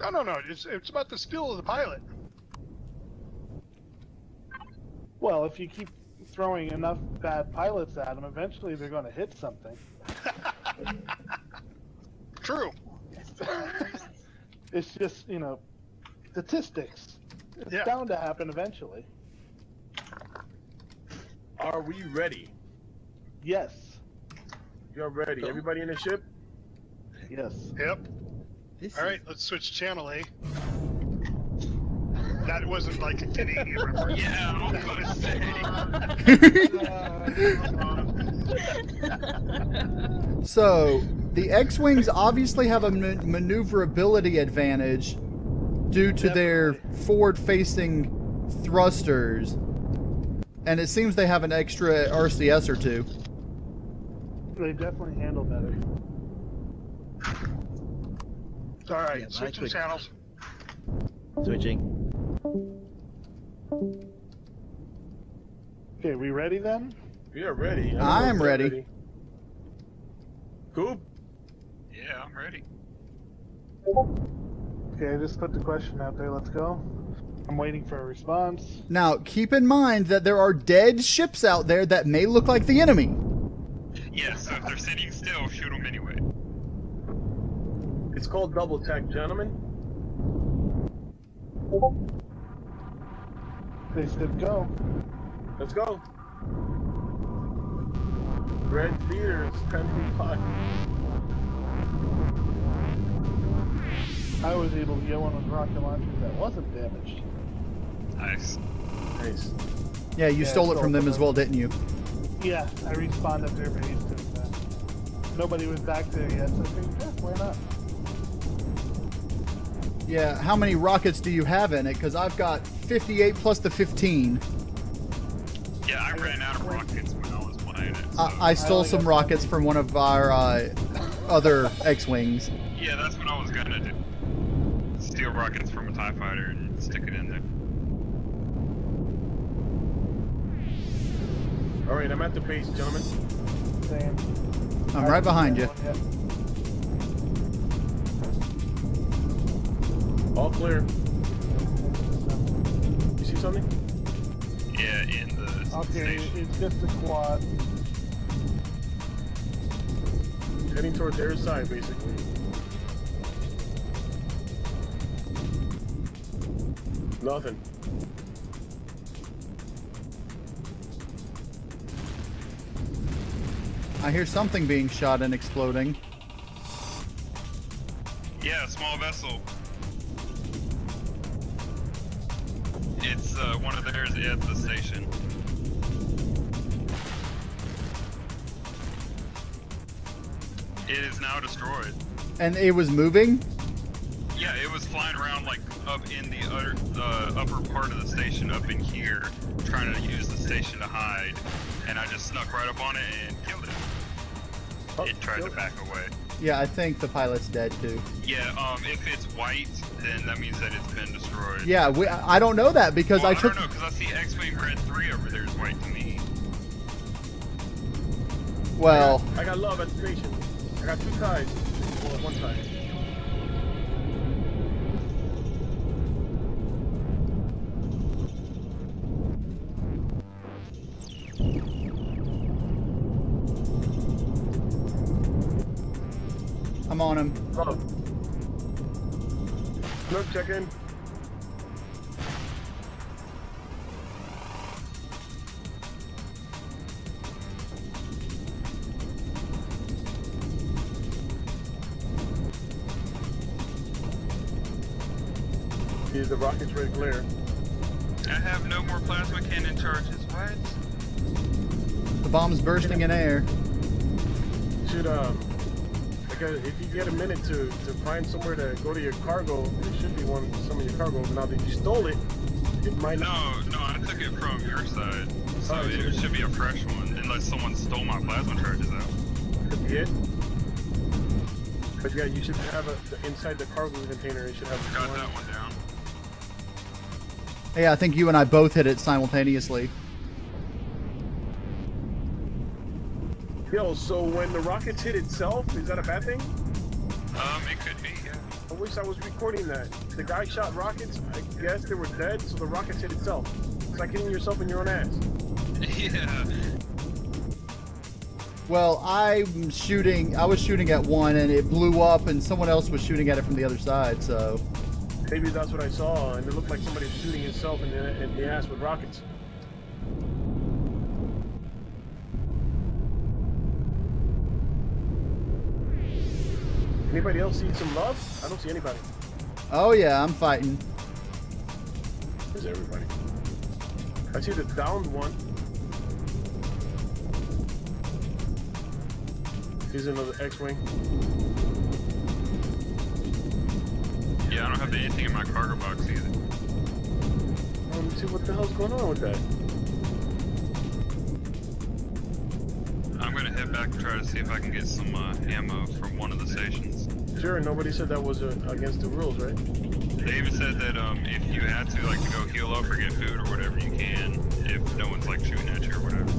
No, no, no. It's it's about the skill of the pilot. Well, if you keep throwing enough bad pilots at them, eventually they're going to hit something. True. It's just, you know, statistics. It's Yeah. bound to happen eventually. Are we ready? Yes. You're ready. Everybody in the ship? Yes. Yep. This All is- right, let's switch channel, eh? That wasn't like a Canadian reference. yeah, I was gonna say. So, the X-Wings obviously have a ma- maneuverability advantage due to their forward-facing thrusters. And it seems they have an extra RCS or two. They definitely handle better. All right, Yeah, switching could- channels. Switching. Okay, we ready then? We are ready. I am if they're ready. Cool. Yeah, I'm ready. Okay, I just put the question out there. Let's go. I'm waiting for a response. Now, keep in mind that there are dead ships out there that may look like the enemy. Yeah, so if they're sitting still, shoot them anyway. It's called double tech, gentlemen. They said go. Let's go. Red theaters, pending by. I was able to get one of the rocket launchers that wasn't damaged. Nice. Nice. Yeah, you Yeah, stole it from them from as well, didn't you? Yeah, I respawned at their base and uh, nobody was back there yet, so I figured, yeah, why not? Yeah, how many rockets do you have in it? Because I've got 58 plus the 15. Yeah, I ran out of rockets when I was playing it. So. I, I stole only some rockets from one of our uh, other X-Wings. yeah, that's what I was gonna do. Steal rockets from a TIE fighter and stick it in there. All right, I'm at the base, gentlemen. Same. I'm right, behind you. All clear. You see something? Yeah, in the Okay, station. it's just a quad. Heading towards their side, basically. Nothing. I hear something being shot and exploding. Yeah, small vessel. It's uh, one of theirs at the station. It is now destroyed. And it was moving? Yeah, it was flying around like up in the utter, uh, upper part of the station, up in here, trying to use the station to hide, and I just snuck right up on it and killed it. Oh, It tried to back away. Yeah, I think the pilot's dead too. Yeah, um, if it's white, then that means that it's been destroyed. Yeah, we, I don't know that because Well, I took. don't know because I see X-wing red three over there is white to me. Well, I got love at the station. I got two ties. Well, one tie. Check in. Is the rockets red glare? I have no more plasma cannon charges. What? The bomb's bursting in air. Should um, like uh, if you get a minute to to find somewhere to go to your cargo, it should be one some of your cargo. Now that you stole it, it might not. No, no, I took it from your side, so Oh, it should be a fresh one, unless someone stole my plasma charges out. Could be it. But yeah, you should have a the, inside the cargo container. It should have Got one. that one down. Hey, I think you and I both hit it simultaneously. Yo, so when the rockets hit itself, is that a bad thing? Um, it could be, yeah. I wish I was recording that. The guy shot rockets. I guess they were dead, so the rockets hit itself. It's like hitting yourself in your own ass. yeah. Well, I'm shooting. I was shooting at one, and it blew up, and someone else was shooting at it from the other side. So, Maybe that's what I saw, and it looked like somebody was shooting himself in the, in the ass with rockets. Anybody else see some love? I don't see anybody. oh yeah, I'm fighting. Where's everybody? I see the downed one. He's another X-wing. Yeah, I don't have anything in my cargo box either. Let me see what the hell's going on with that. I'm gonna head back and try to see if I can get some uh, ammo from one of the stations. Sure, nobody said that was uh, against the rules, right? They even said that um, if you had to, like, to go heal up or get food or whatever, you can. If no one's like shooting at you or whatever.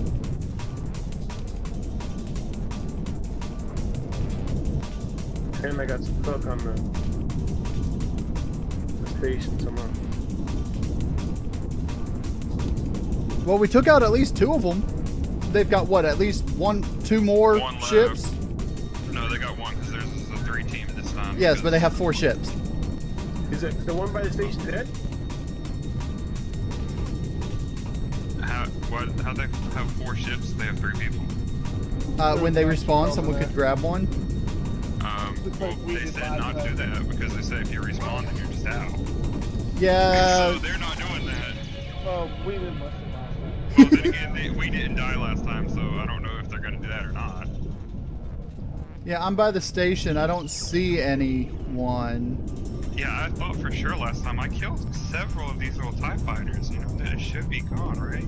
And I got stuck on the, the station somehow. Well, we took out at least two of them. They've got what? At least one, two more One left. ships. Yes, but they have four ships. Is it the one by the station dead? How what? How they have four ships? They have three people. Uh, when they respawn, someone could grab one. Um, well, they said not to do that. that because they said if you respawn, then you're just out. Yeah. so they're not doing that. Well, we didn't listen last time. Well, then again, they, we didn't die last time, so I don't know if they're gonna do that or not. Yeah, I'm by the station. I don't see anyone. Yeah, I thought for sure last time I killed several of these little TIE fighters, you know, that it should be gone, right?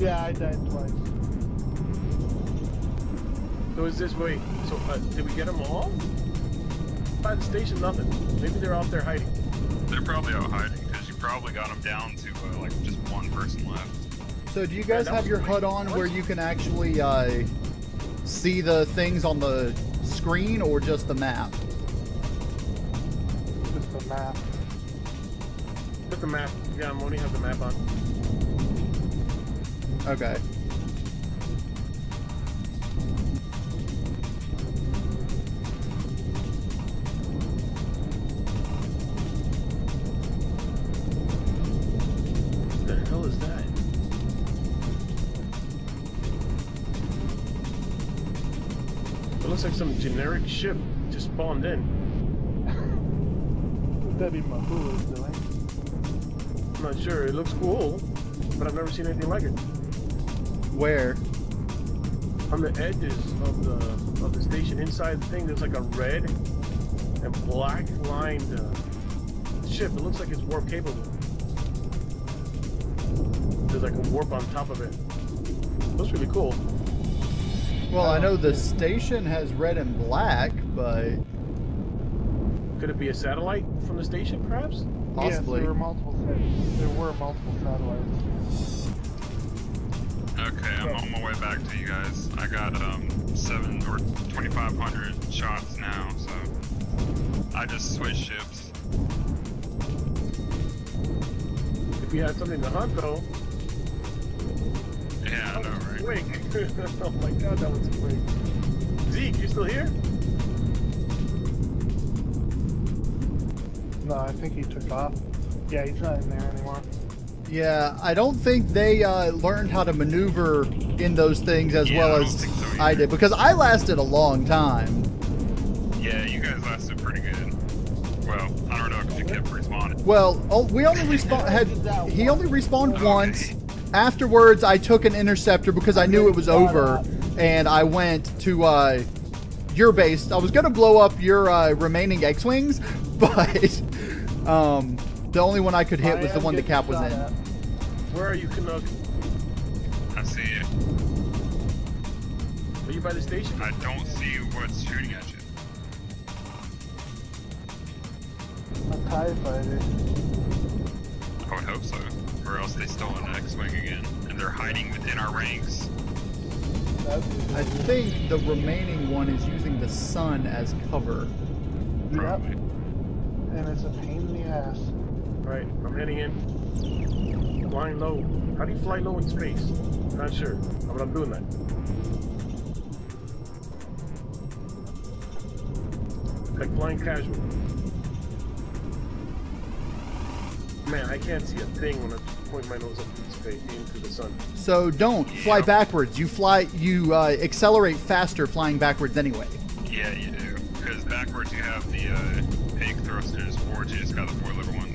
Yeah, I died twice. So is this way? So uh, did we get them all? By the station, nothing. Maybe they're out there hiding. They're probably out hiding because you probably got them down to uh, like just one person left. So, do you guys that have your great. HUD on where you can actually uh, see the things on the screen or just the map? Just a map. Just the map. Yeah, I'm only have the map on. Okay. Some generic ship just spawned in. That'd be Mahu is doing. I'm not sure. It looks cool, but I've never seen anything like it. Where? On the edges of the of the station, inside the thing, there's like a red and black lined uh, ship. It looks like it's warp capable. There's like a warp on top of it. Looks really cool. Well, I know the station has red and black, but Could it be a satellite from the station, perhaps? possibly. Yes, there were multiple. There were multiple satellites. Okay, I'm on my way back to you guys. I got um seven or 2,500 shots now, so I just switched ships. If you had something to hunt, though. Yeah, I know, right? Quick. oh my god, that was quick. Zeke, you still here? No, I think he took off. Yeah, he's not in there anymore. Yeah, I don't think they uh, learned how to maneuver in those things as Yeah, well as think so I did because I lasted a long time. Yeah, you guys lasted pretty good. Well, I don't know if you kept respawning. Well, oh, we only respawn had he only respawned once. Afterwards, I took an interceptor because I knew it was over, and I went to uh, your base. I was gonna blow up your uh, remaining X-wings, but um, the only one I could hit was the one the cap was in. at. Where are you, Canuck? I see you. Are you by the station? I don't see what's shooting at you. A TIE fighter. I would hope so. Or else they stole an X-Wing again. And they're hiding within our ranks. I think the remaining one is using the sun as cover. Yep, and it's a pain in the ass. Alright, I'm heading in. Flying low. How do you fly low in space? Not sure, but I'm doing that. Like flying casual. Man, I can't see a thing when I point my nose up into space, into the sun. So don't fly backwards. You fly. You uh, accelerate faster flying backwards anyway. Yeah, you do. Because backwards you have the uh, pig thrusters, forwards you just got the boiler one.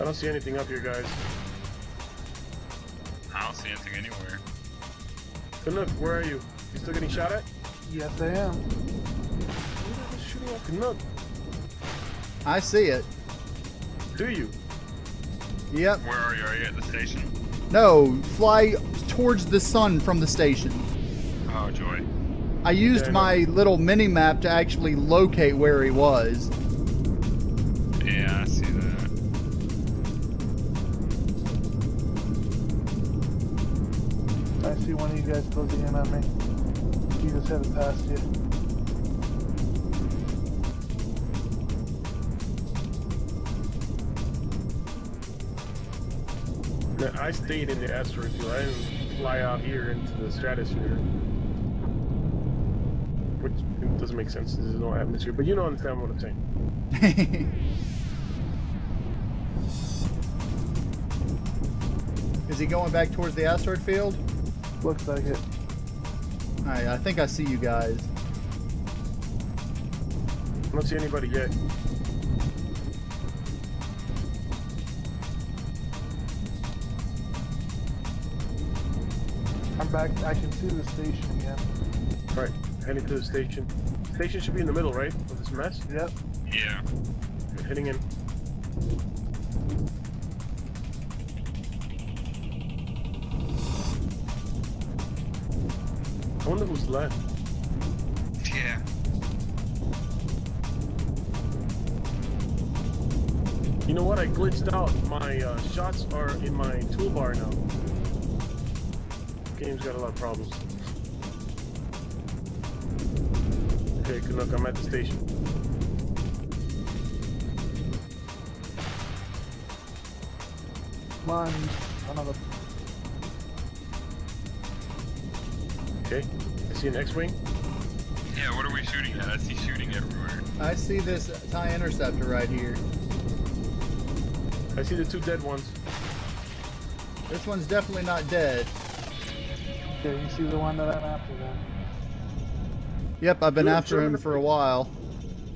I don't see anything up here, guys. I don't see anything anywhere. Good look, where are you? You still getting shot at? Yes, I am. Who's shooting at Canuck? I see it. Do you? Yep. Where are you? Are you at the station? No, fly towards the sun from the station. Oh, joy. I used Yeah. my little mini map to actually locate where he was. Yeah, I see that. I see one of you guys closing in on me. He just headed past you. No, I stayed in the asteroid field. I didn't fly out here into the stratosphere. Which doesn't make sense. There's no atmosphere. But you don't understand what I'm saying. Is he going back towards the asteroid field? Looks like it. Alright, I think I see you guys. I don't see anybody yet. I'm back. I can see the station again. Alright, heading to the station. Station should be in the middle, right? Of this mess? Yep. Yeah. Heading in. Left. Yeah. You know what? I glitched out. My uh, shots are in my toolbar now. Game's got a lot of problems. Okay, Canuck, I'm at the station. Come on. Another. See an X-wing. Yeah, what are we shooting at? I see shooting everywhere. I see this TIE interceptor right here. I see the two dead ones. This one's definitely not dead. Okay, you see the one that I'm after then. Yep, I've been Good, after him for a while.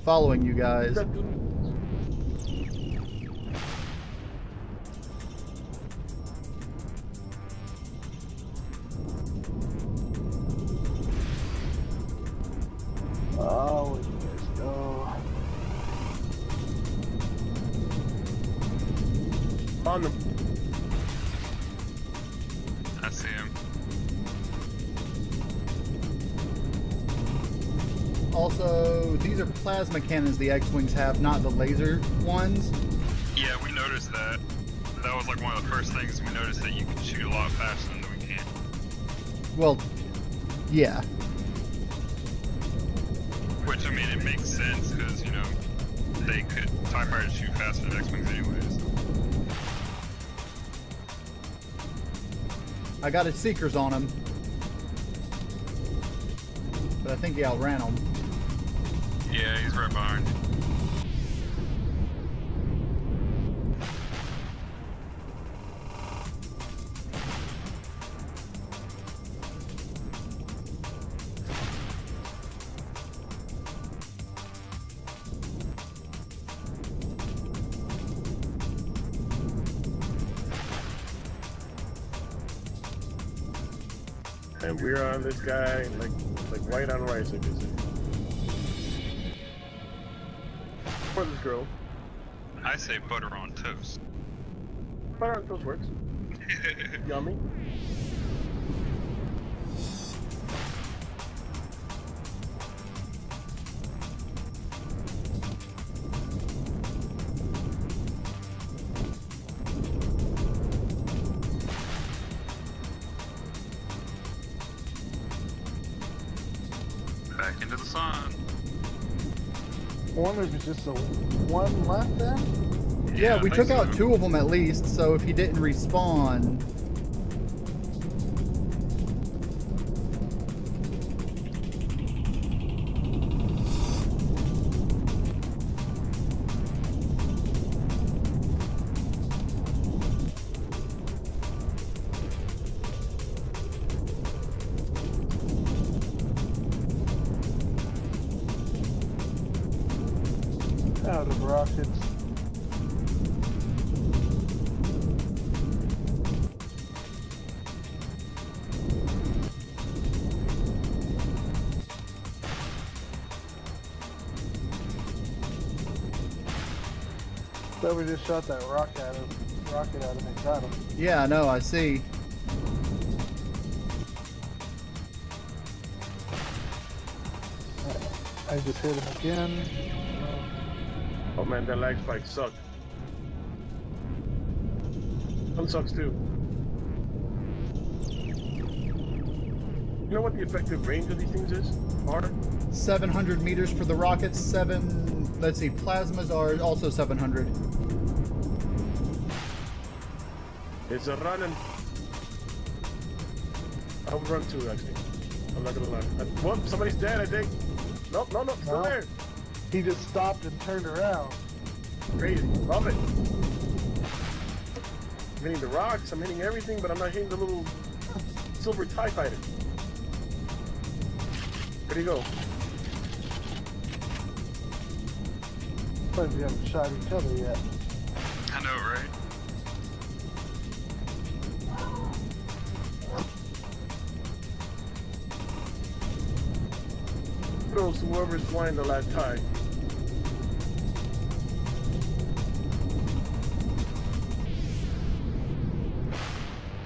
Following you guys. Plasma cannons the X-Wings have, not the laser ones. Yeah, we noticed that. That was like one of the first things we noticed that you can shoot a lot faster than we can. Well, yeah. Which I mean, it makes sense because you know they could TIE fighters shoot faster than X-wings anyways. I got his seekers on him. But I think he outran them. Right behind. you. And we're on this guy like like white on rice, I guess. For this girl. I say butter on toast. Butter on toast works. Yummy. Just a one left then? Yeah, I we think took out two of them at least, so if he didn't respawn... shot that rock at him, rocket at him and got him. Yeah, I know, I see. I just hit him again. Oh man, that lag spike sucked. One sucks too. You know what the effective range of these things is? Are? 700 meters for the rockets, 7... Let's see, plasmas are also 700. It's a running. I would run too, actually. I'm not gonna lie. I, whoop, somebody's dead, I think. Nope, no, no, still No. there. He just stopped and turned around. Crazy. Love it. I'm hitting the rocks, I'm hitting everything, but I'm not hitting the little silver TIE fighter. Where'd he go? We haven't shot each other yet. To whoever's flying the last TIE.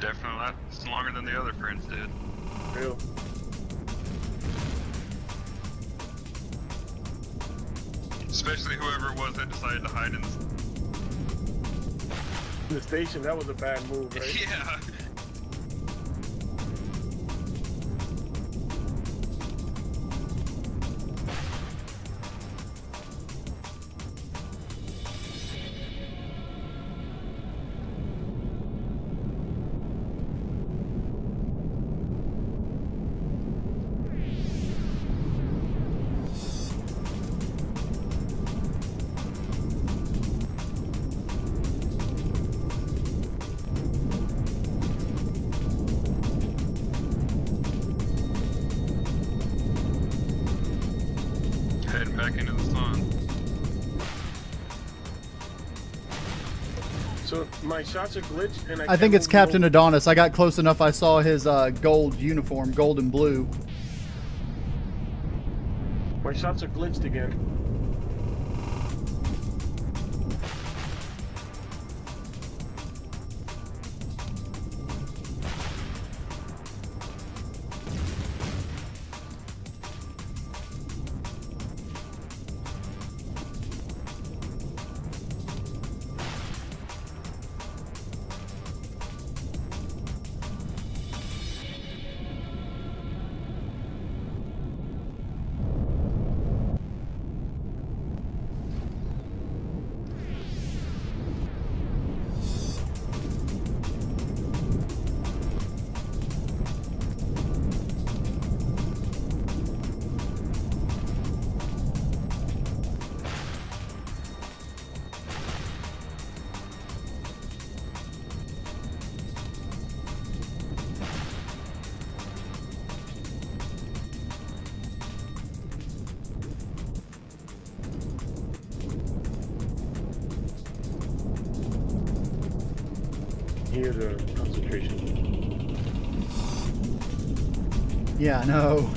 Definitely lasts longer than the other friends did. Real. Especially whoever it was that decided to hide in the. In the station, that was a bad move, right? Yeah. My shots are glitched, and I. I think it's Captain Adonis. I got close enough. I saw his uh, gold uniform, gold and blue. My shots are glitched again. Concentration. Yeah, no.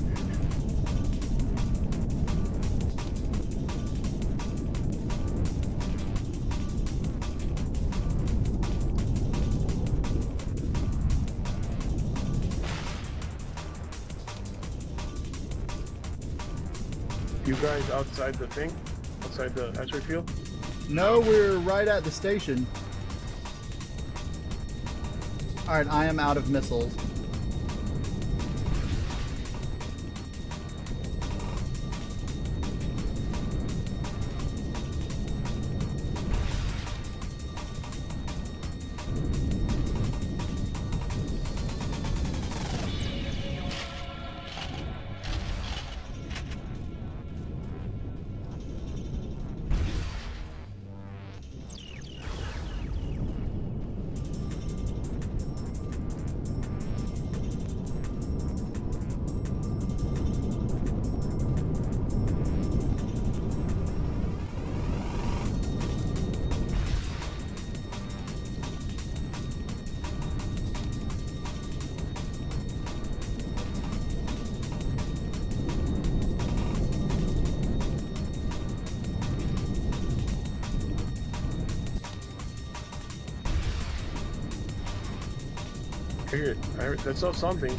You guys outside the thing, outside the X-ray field. No, we're right at the station. All right, I am out of missiles. That's saw something.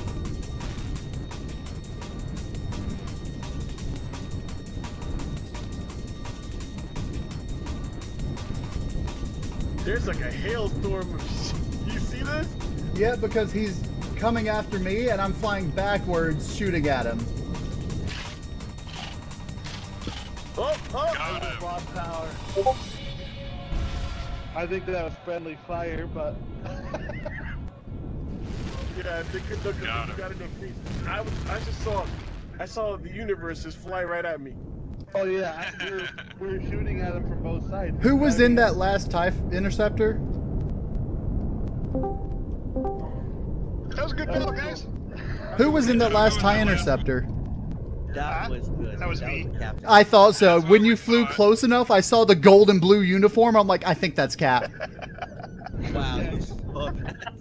There's like a hailstorm of. You see this? Yeah, because he's coming after me and I'm flying backwards shooting at him. Oh, oh! oh Got oh, him. Lost power. I think that was friendly fire, but Yeah, I think look Got got enough feet. I was, I just saw, I saw the universe just fly right at me. oh yeah, I- we're, we're shooting at him from both sides. Who was in that last TIE interceptor? That was a good kill, guys. Who was in that last TIE interceptor? That was good. That was me. the captain. I thought so. When you flew close enough, I saw the gold and blue uniform. I'm like, I think that's Cap. wow. Yeah. you saw that.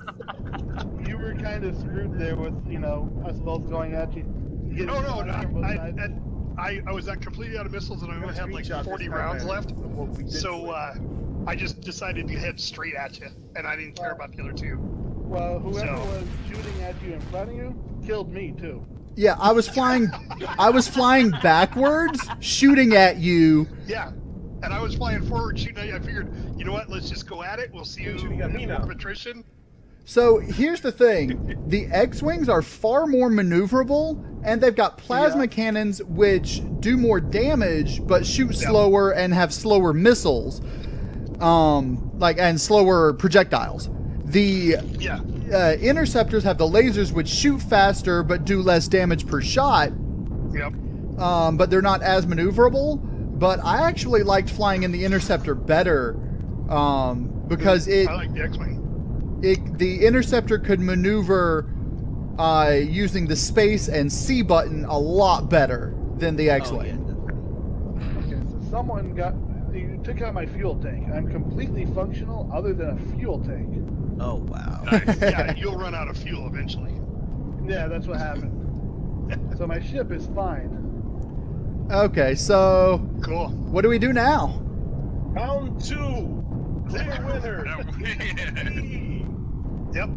You were kind of screwed there with, you know, us both going at you. getting No, no, shot no. I. I, I, I was at completely out of missiles and I only had like 40 rounds left. there of what we did So uh, I just decided to head straight at you, and I didn't care about the other two. Well, whoever So- was shooting at you in front of you killed me too. Yeah, I was flying. I was flying backwards, shooting at you. Yeah. And I was flying forward, shooting at you. I figured, you know what? Let's just go at it. We'll see You're who shooting at me now. of attrition. So here's the thing: the X-wings are far more maneuverable, and they've got plasma Yeah. cannons which do more damage but shoot slower and have slower missiles, um, like and slower projectiles. The Yeah. uh, interceptors have the lasers which shoot faster but do less damage per shot, Yep. um, but they're not as maneuverable. But I actually liked flying in the interceptor better um, because it, I like the X-wing. It the interceptor could maneuver uh, using the space and C button a lot better than the Oh, X-wing. yeah, so someone got. You took out my fuel tank. I'm completely functional other than a fuel tank. Oh wow. yeah, you'll run out of fuel eventually. Yeah, that's what happened. so my ship is fine. Okay, so Cool. what do we do now? Round two. Clear winner. No, Yep.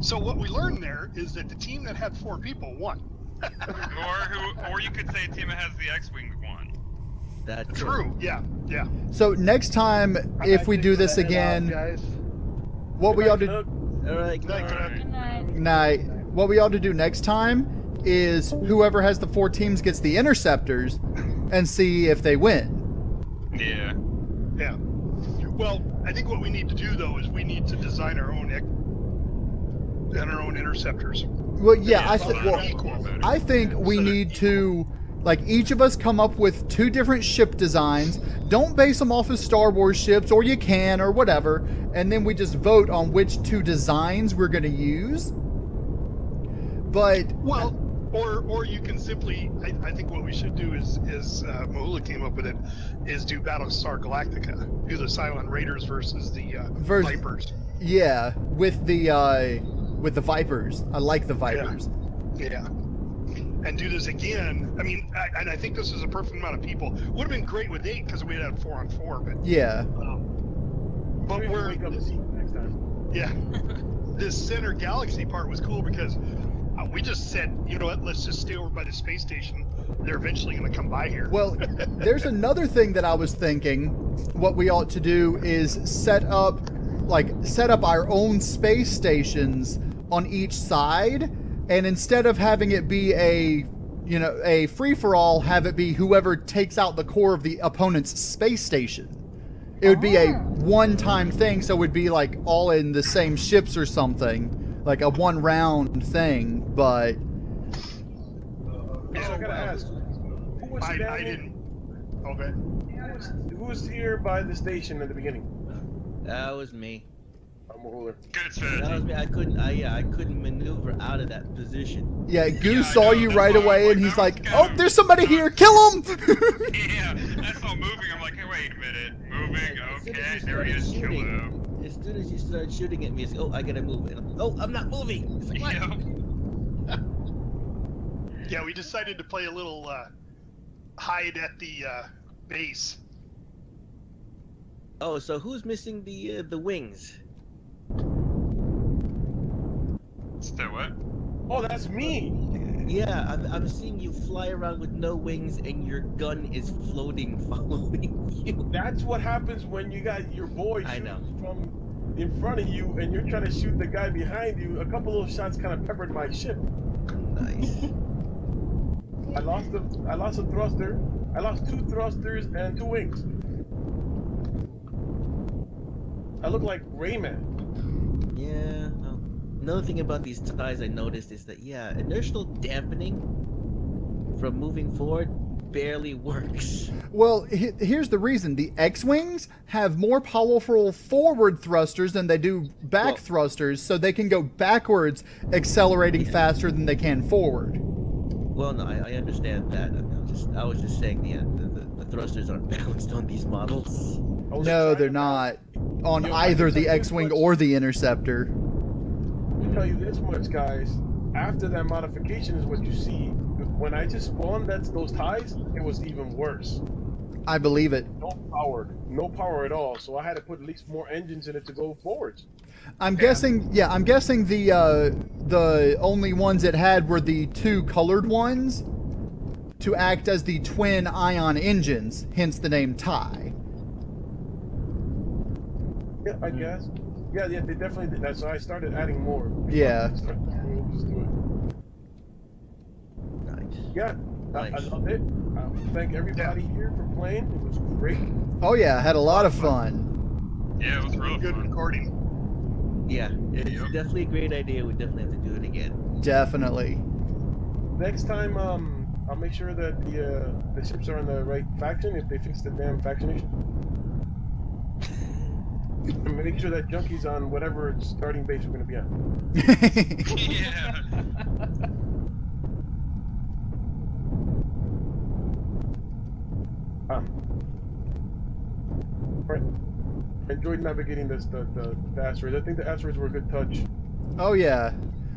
So what we learned there is that the team that had four people won. or who, or you could say a team that has the X-wing won. That too. True. Yeah. Yeah. So next time, if we do this Head off, again, guys. what we ought to Look, All right. Good night, good night. Good night. night, what we ought to do next time is whoever has the four teams gets the interceptors, and see if they win. Yeah. Yeah. Well, I think what we need to do though is we need to design our own and our own interceptors. Well, yeah, I think. Well. I think we So need to, like, each of us come up with two different ship designs. Don't base them off of Star Wars ships, or you can, or whatever, and then we just vote on which two designs we're going to use. But Well, or or you can simply. I, I think what we should do is is uh, Mahula came up with it, is do Battlestar Galactica, do the Cylon Raiders versus the uh, Vers- Vipers. yeah, with the uh, with the Vipers, I like the Vipers. Yeah. And do this again. I mean, I, and I think this is a perfect amount of people. Would have been great with eight because we had four on four, but Yeah, um, but we're wake up to see next time. yeah. this center galaxy part was cool because Uh, we just said, you know what, let's just stay over by the space station. They're eventually going to come by here. Well, there's another thing that I was thinking. What we ought to do is set up, like, set up our own space stations on each side, and instead of having it be a, you know, a free for all, have it be whoever takes out the core of the opponent's space station. It would be a ah. one-time thing, so it would be like all in the same ships or something, like a one-round thing. But So I gotta ask, who was I, I didn't. Okay. Who was, who was here by the station at the beginning? That was me. I'm a ruler. Good That strategy. was me. I couldn't. I yeah. I couldn't maneuver out of that position. yeah, Yeah, Goose I saw you that's right why I was away, like, and he's like, "Oh, of- there's somebody here! Kill him!" yeah, I saw moving. I'm like, hey, wait a minute, moving. As soon as Okay, you there he started is. Kill shooting, him. As soon as you started shooting at me, it's like, oh, I gotta move. And I'm, oh, I'm not moving. It's like, what? Yep. Yeah, we decided to play a little uh, hide at the uh, base. Oh, so who's missing the uh, the wings? So what? Oh, that's me. Yeah, I'm, I'm seeing you fly around with no wings, and your gun is floating, following you. That's what happens when you got your boy I shooting know. from in front of you, and you're trying to shoot the guy behind you. A couple of shots kind of peppered my ship. Nice. I lost a, I lost a thruster. I lost two thrusters and two wings. I look like Rayman. Yeah. well, Another thing about these TIEs I noticed is that yeah, inertial dampening from moving forward barely works. Well, he- here's the reason: the X-wings have more powerful forward thrusters than they do back Well- thrusters, so they can go backwards, accelerating faster than they can forward. Well, no, I, I understand that. I'm just, I was just saying, yeah, the, the, the thrusters aren't balanced on these models. No, they're not on Yo, either the X-wing or the Interceptor. I'll tell you this much, guys. After that modification is what you see. When I just spawned that's those TIEs, it was even worse. I believe it. No power, no power at all. So I had to put at least more engines in it to go forwards. I'm guessing. Yeah, I'm guessing the uh, the only ones it had were the two colored ones to act as the twin ion engines, hence the name TIE. Yeah, I guess. Yeah, yeah, they definitely did that. So I started adding more. Yeah. Just do it. Nice. Yeah, I, I Nice. loved it. I thank everybody here for playing. It was great. Oh yeah, had a lot of fun. Yeah, it was real Good fun. recording. Yeah, it's Yep. definitely a great idea. We definitely have to do it again. Definitely. Next time, um, I'll make sure that the uh, the ships are in the right faction. If they fix the damn factionation, and make sure that Junkie's on whatever starting base we're gonna be on. yeah. Ah. Right. I enjoyed navigating this the, the, the asteroids. I think the asteroids were a good touch. Oh yeah,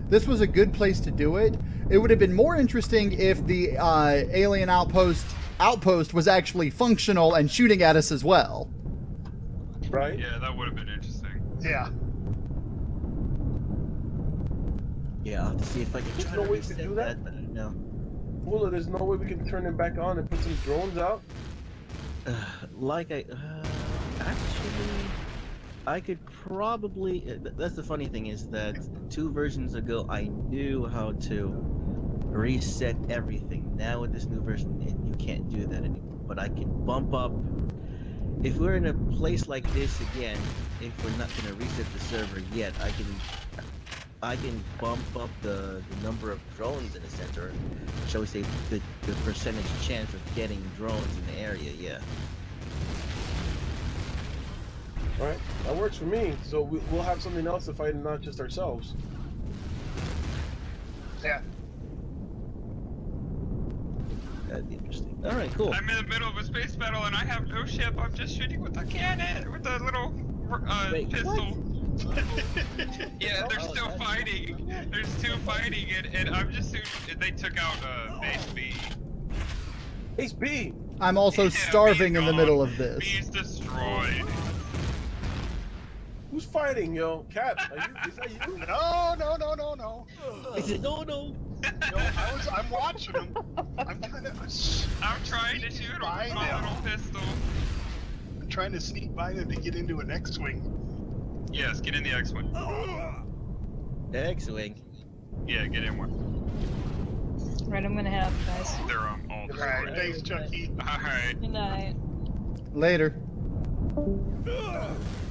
this was a good place to do it. It would have been more interesting if the uh, alien outpost outpost was actually functional and shooting at us as well. Right? Yeah, that would have been interesting. Yeah. Yeah, I'll have to see if I can There's try no to way to do that? but I don't know. Woola, there's no way we can turn them back on and put some drones out. Uh, like I uh, actually, I could probably. uh, That's the funny thing is that two versions ago I knew how to reset everything. Now with this new version, it, you can't do that anymore. But I can bump up. If we're in a place like this again, if we're not gonna reset the server yet, I can. I can bump up the, the number of drones in the center, shall we say, the, the percentage chance of getting drones in the area, yeah. All right, that works for me. So we, we'll have something else to fight, and not just ourselves. Yeah. That'd be interesting. All right, cool. I'm in the middle of a space battle and I have no ship. I'm just shooting with a cannon, with a little uh, Wait, pistol. Yeah, they're Oh, still that's- fighting. There's two fighting, and, and I'm just shooting. They took out uh, base B. Ace B. I'm also Yeah, starving in the middle of this. B's destroyed. Who's fighting, yo? Cap, are you, is that you? No, no, no, no, no. I said, no, no. No, I was. I'm watching him. I'm kind of. I'm trying to shoot him with my little pistol. I'm trying to sneak by them to get into an X-wing. Yes, get in the X-wing. X-wing. Yeah, get in one. Right, I'm gonna have guys. They're um, all All destroyed. right, thanks, Chucky. All right. Good night. Later.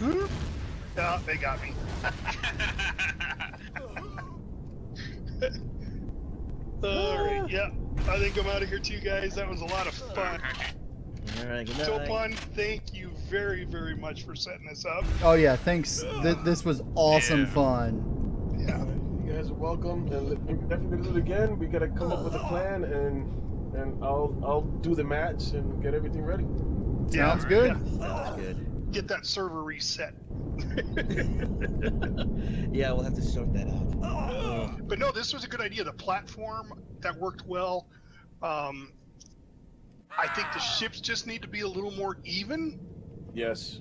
Yeah, they got me. All right, yeah. I think I'm out of here too, guys. That was a lot of fun. All right, good night. Topon, thank you very, very much for setting this up. Oh yeah, thanks. Th- this was awesome Yeah. fun. Yeah. You guys are welcome, and we're definitely do it again. We gotta come up with a plan, and and I'll I'll do the match and get everything ready. Yeah, Sounds good. Sounds good. Get that server reset. yeah, we'll have to sort that out. Oh, But no, this was a good idea. The platform that worked well. Um, I think the ships just need to be a little more even. Yes.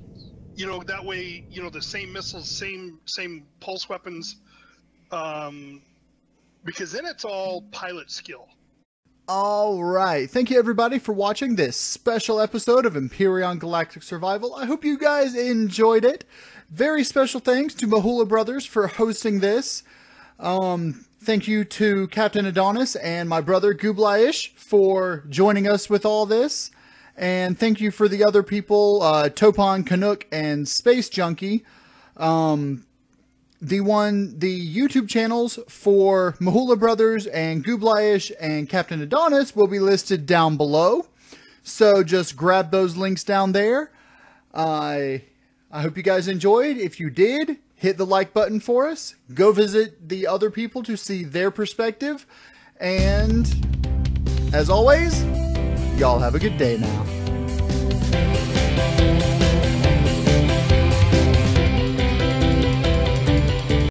You know, that way, you know, the same missiles, same same pulse weapons. Um, because then it's all pilot skill. All right. Thank you, everybody, for watching this special episode of Empyrion Galactic Survival. I hope you guys enjoyed it. Very special thanks to Mahula Brothers for hosting this. Um, thank you to Captain Adonis and my brother GooBlahIsh for joining us with all this. And thank you for the other people, uh, Topon, Canuck, and Space Junkie. Um, the one the YouTube channels for Mahula Brothers and GooBlahIsh and Captain Adonis will be listed down below. So just grab those links down there. I I hope you guys enjoyed. If you did, hit the like button for us. Go visit the other people to see their perspective. And as always, y'all have a good day now.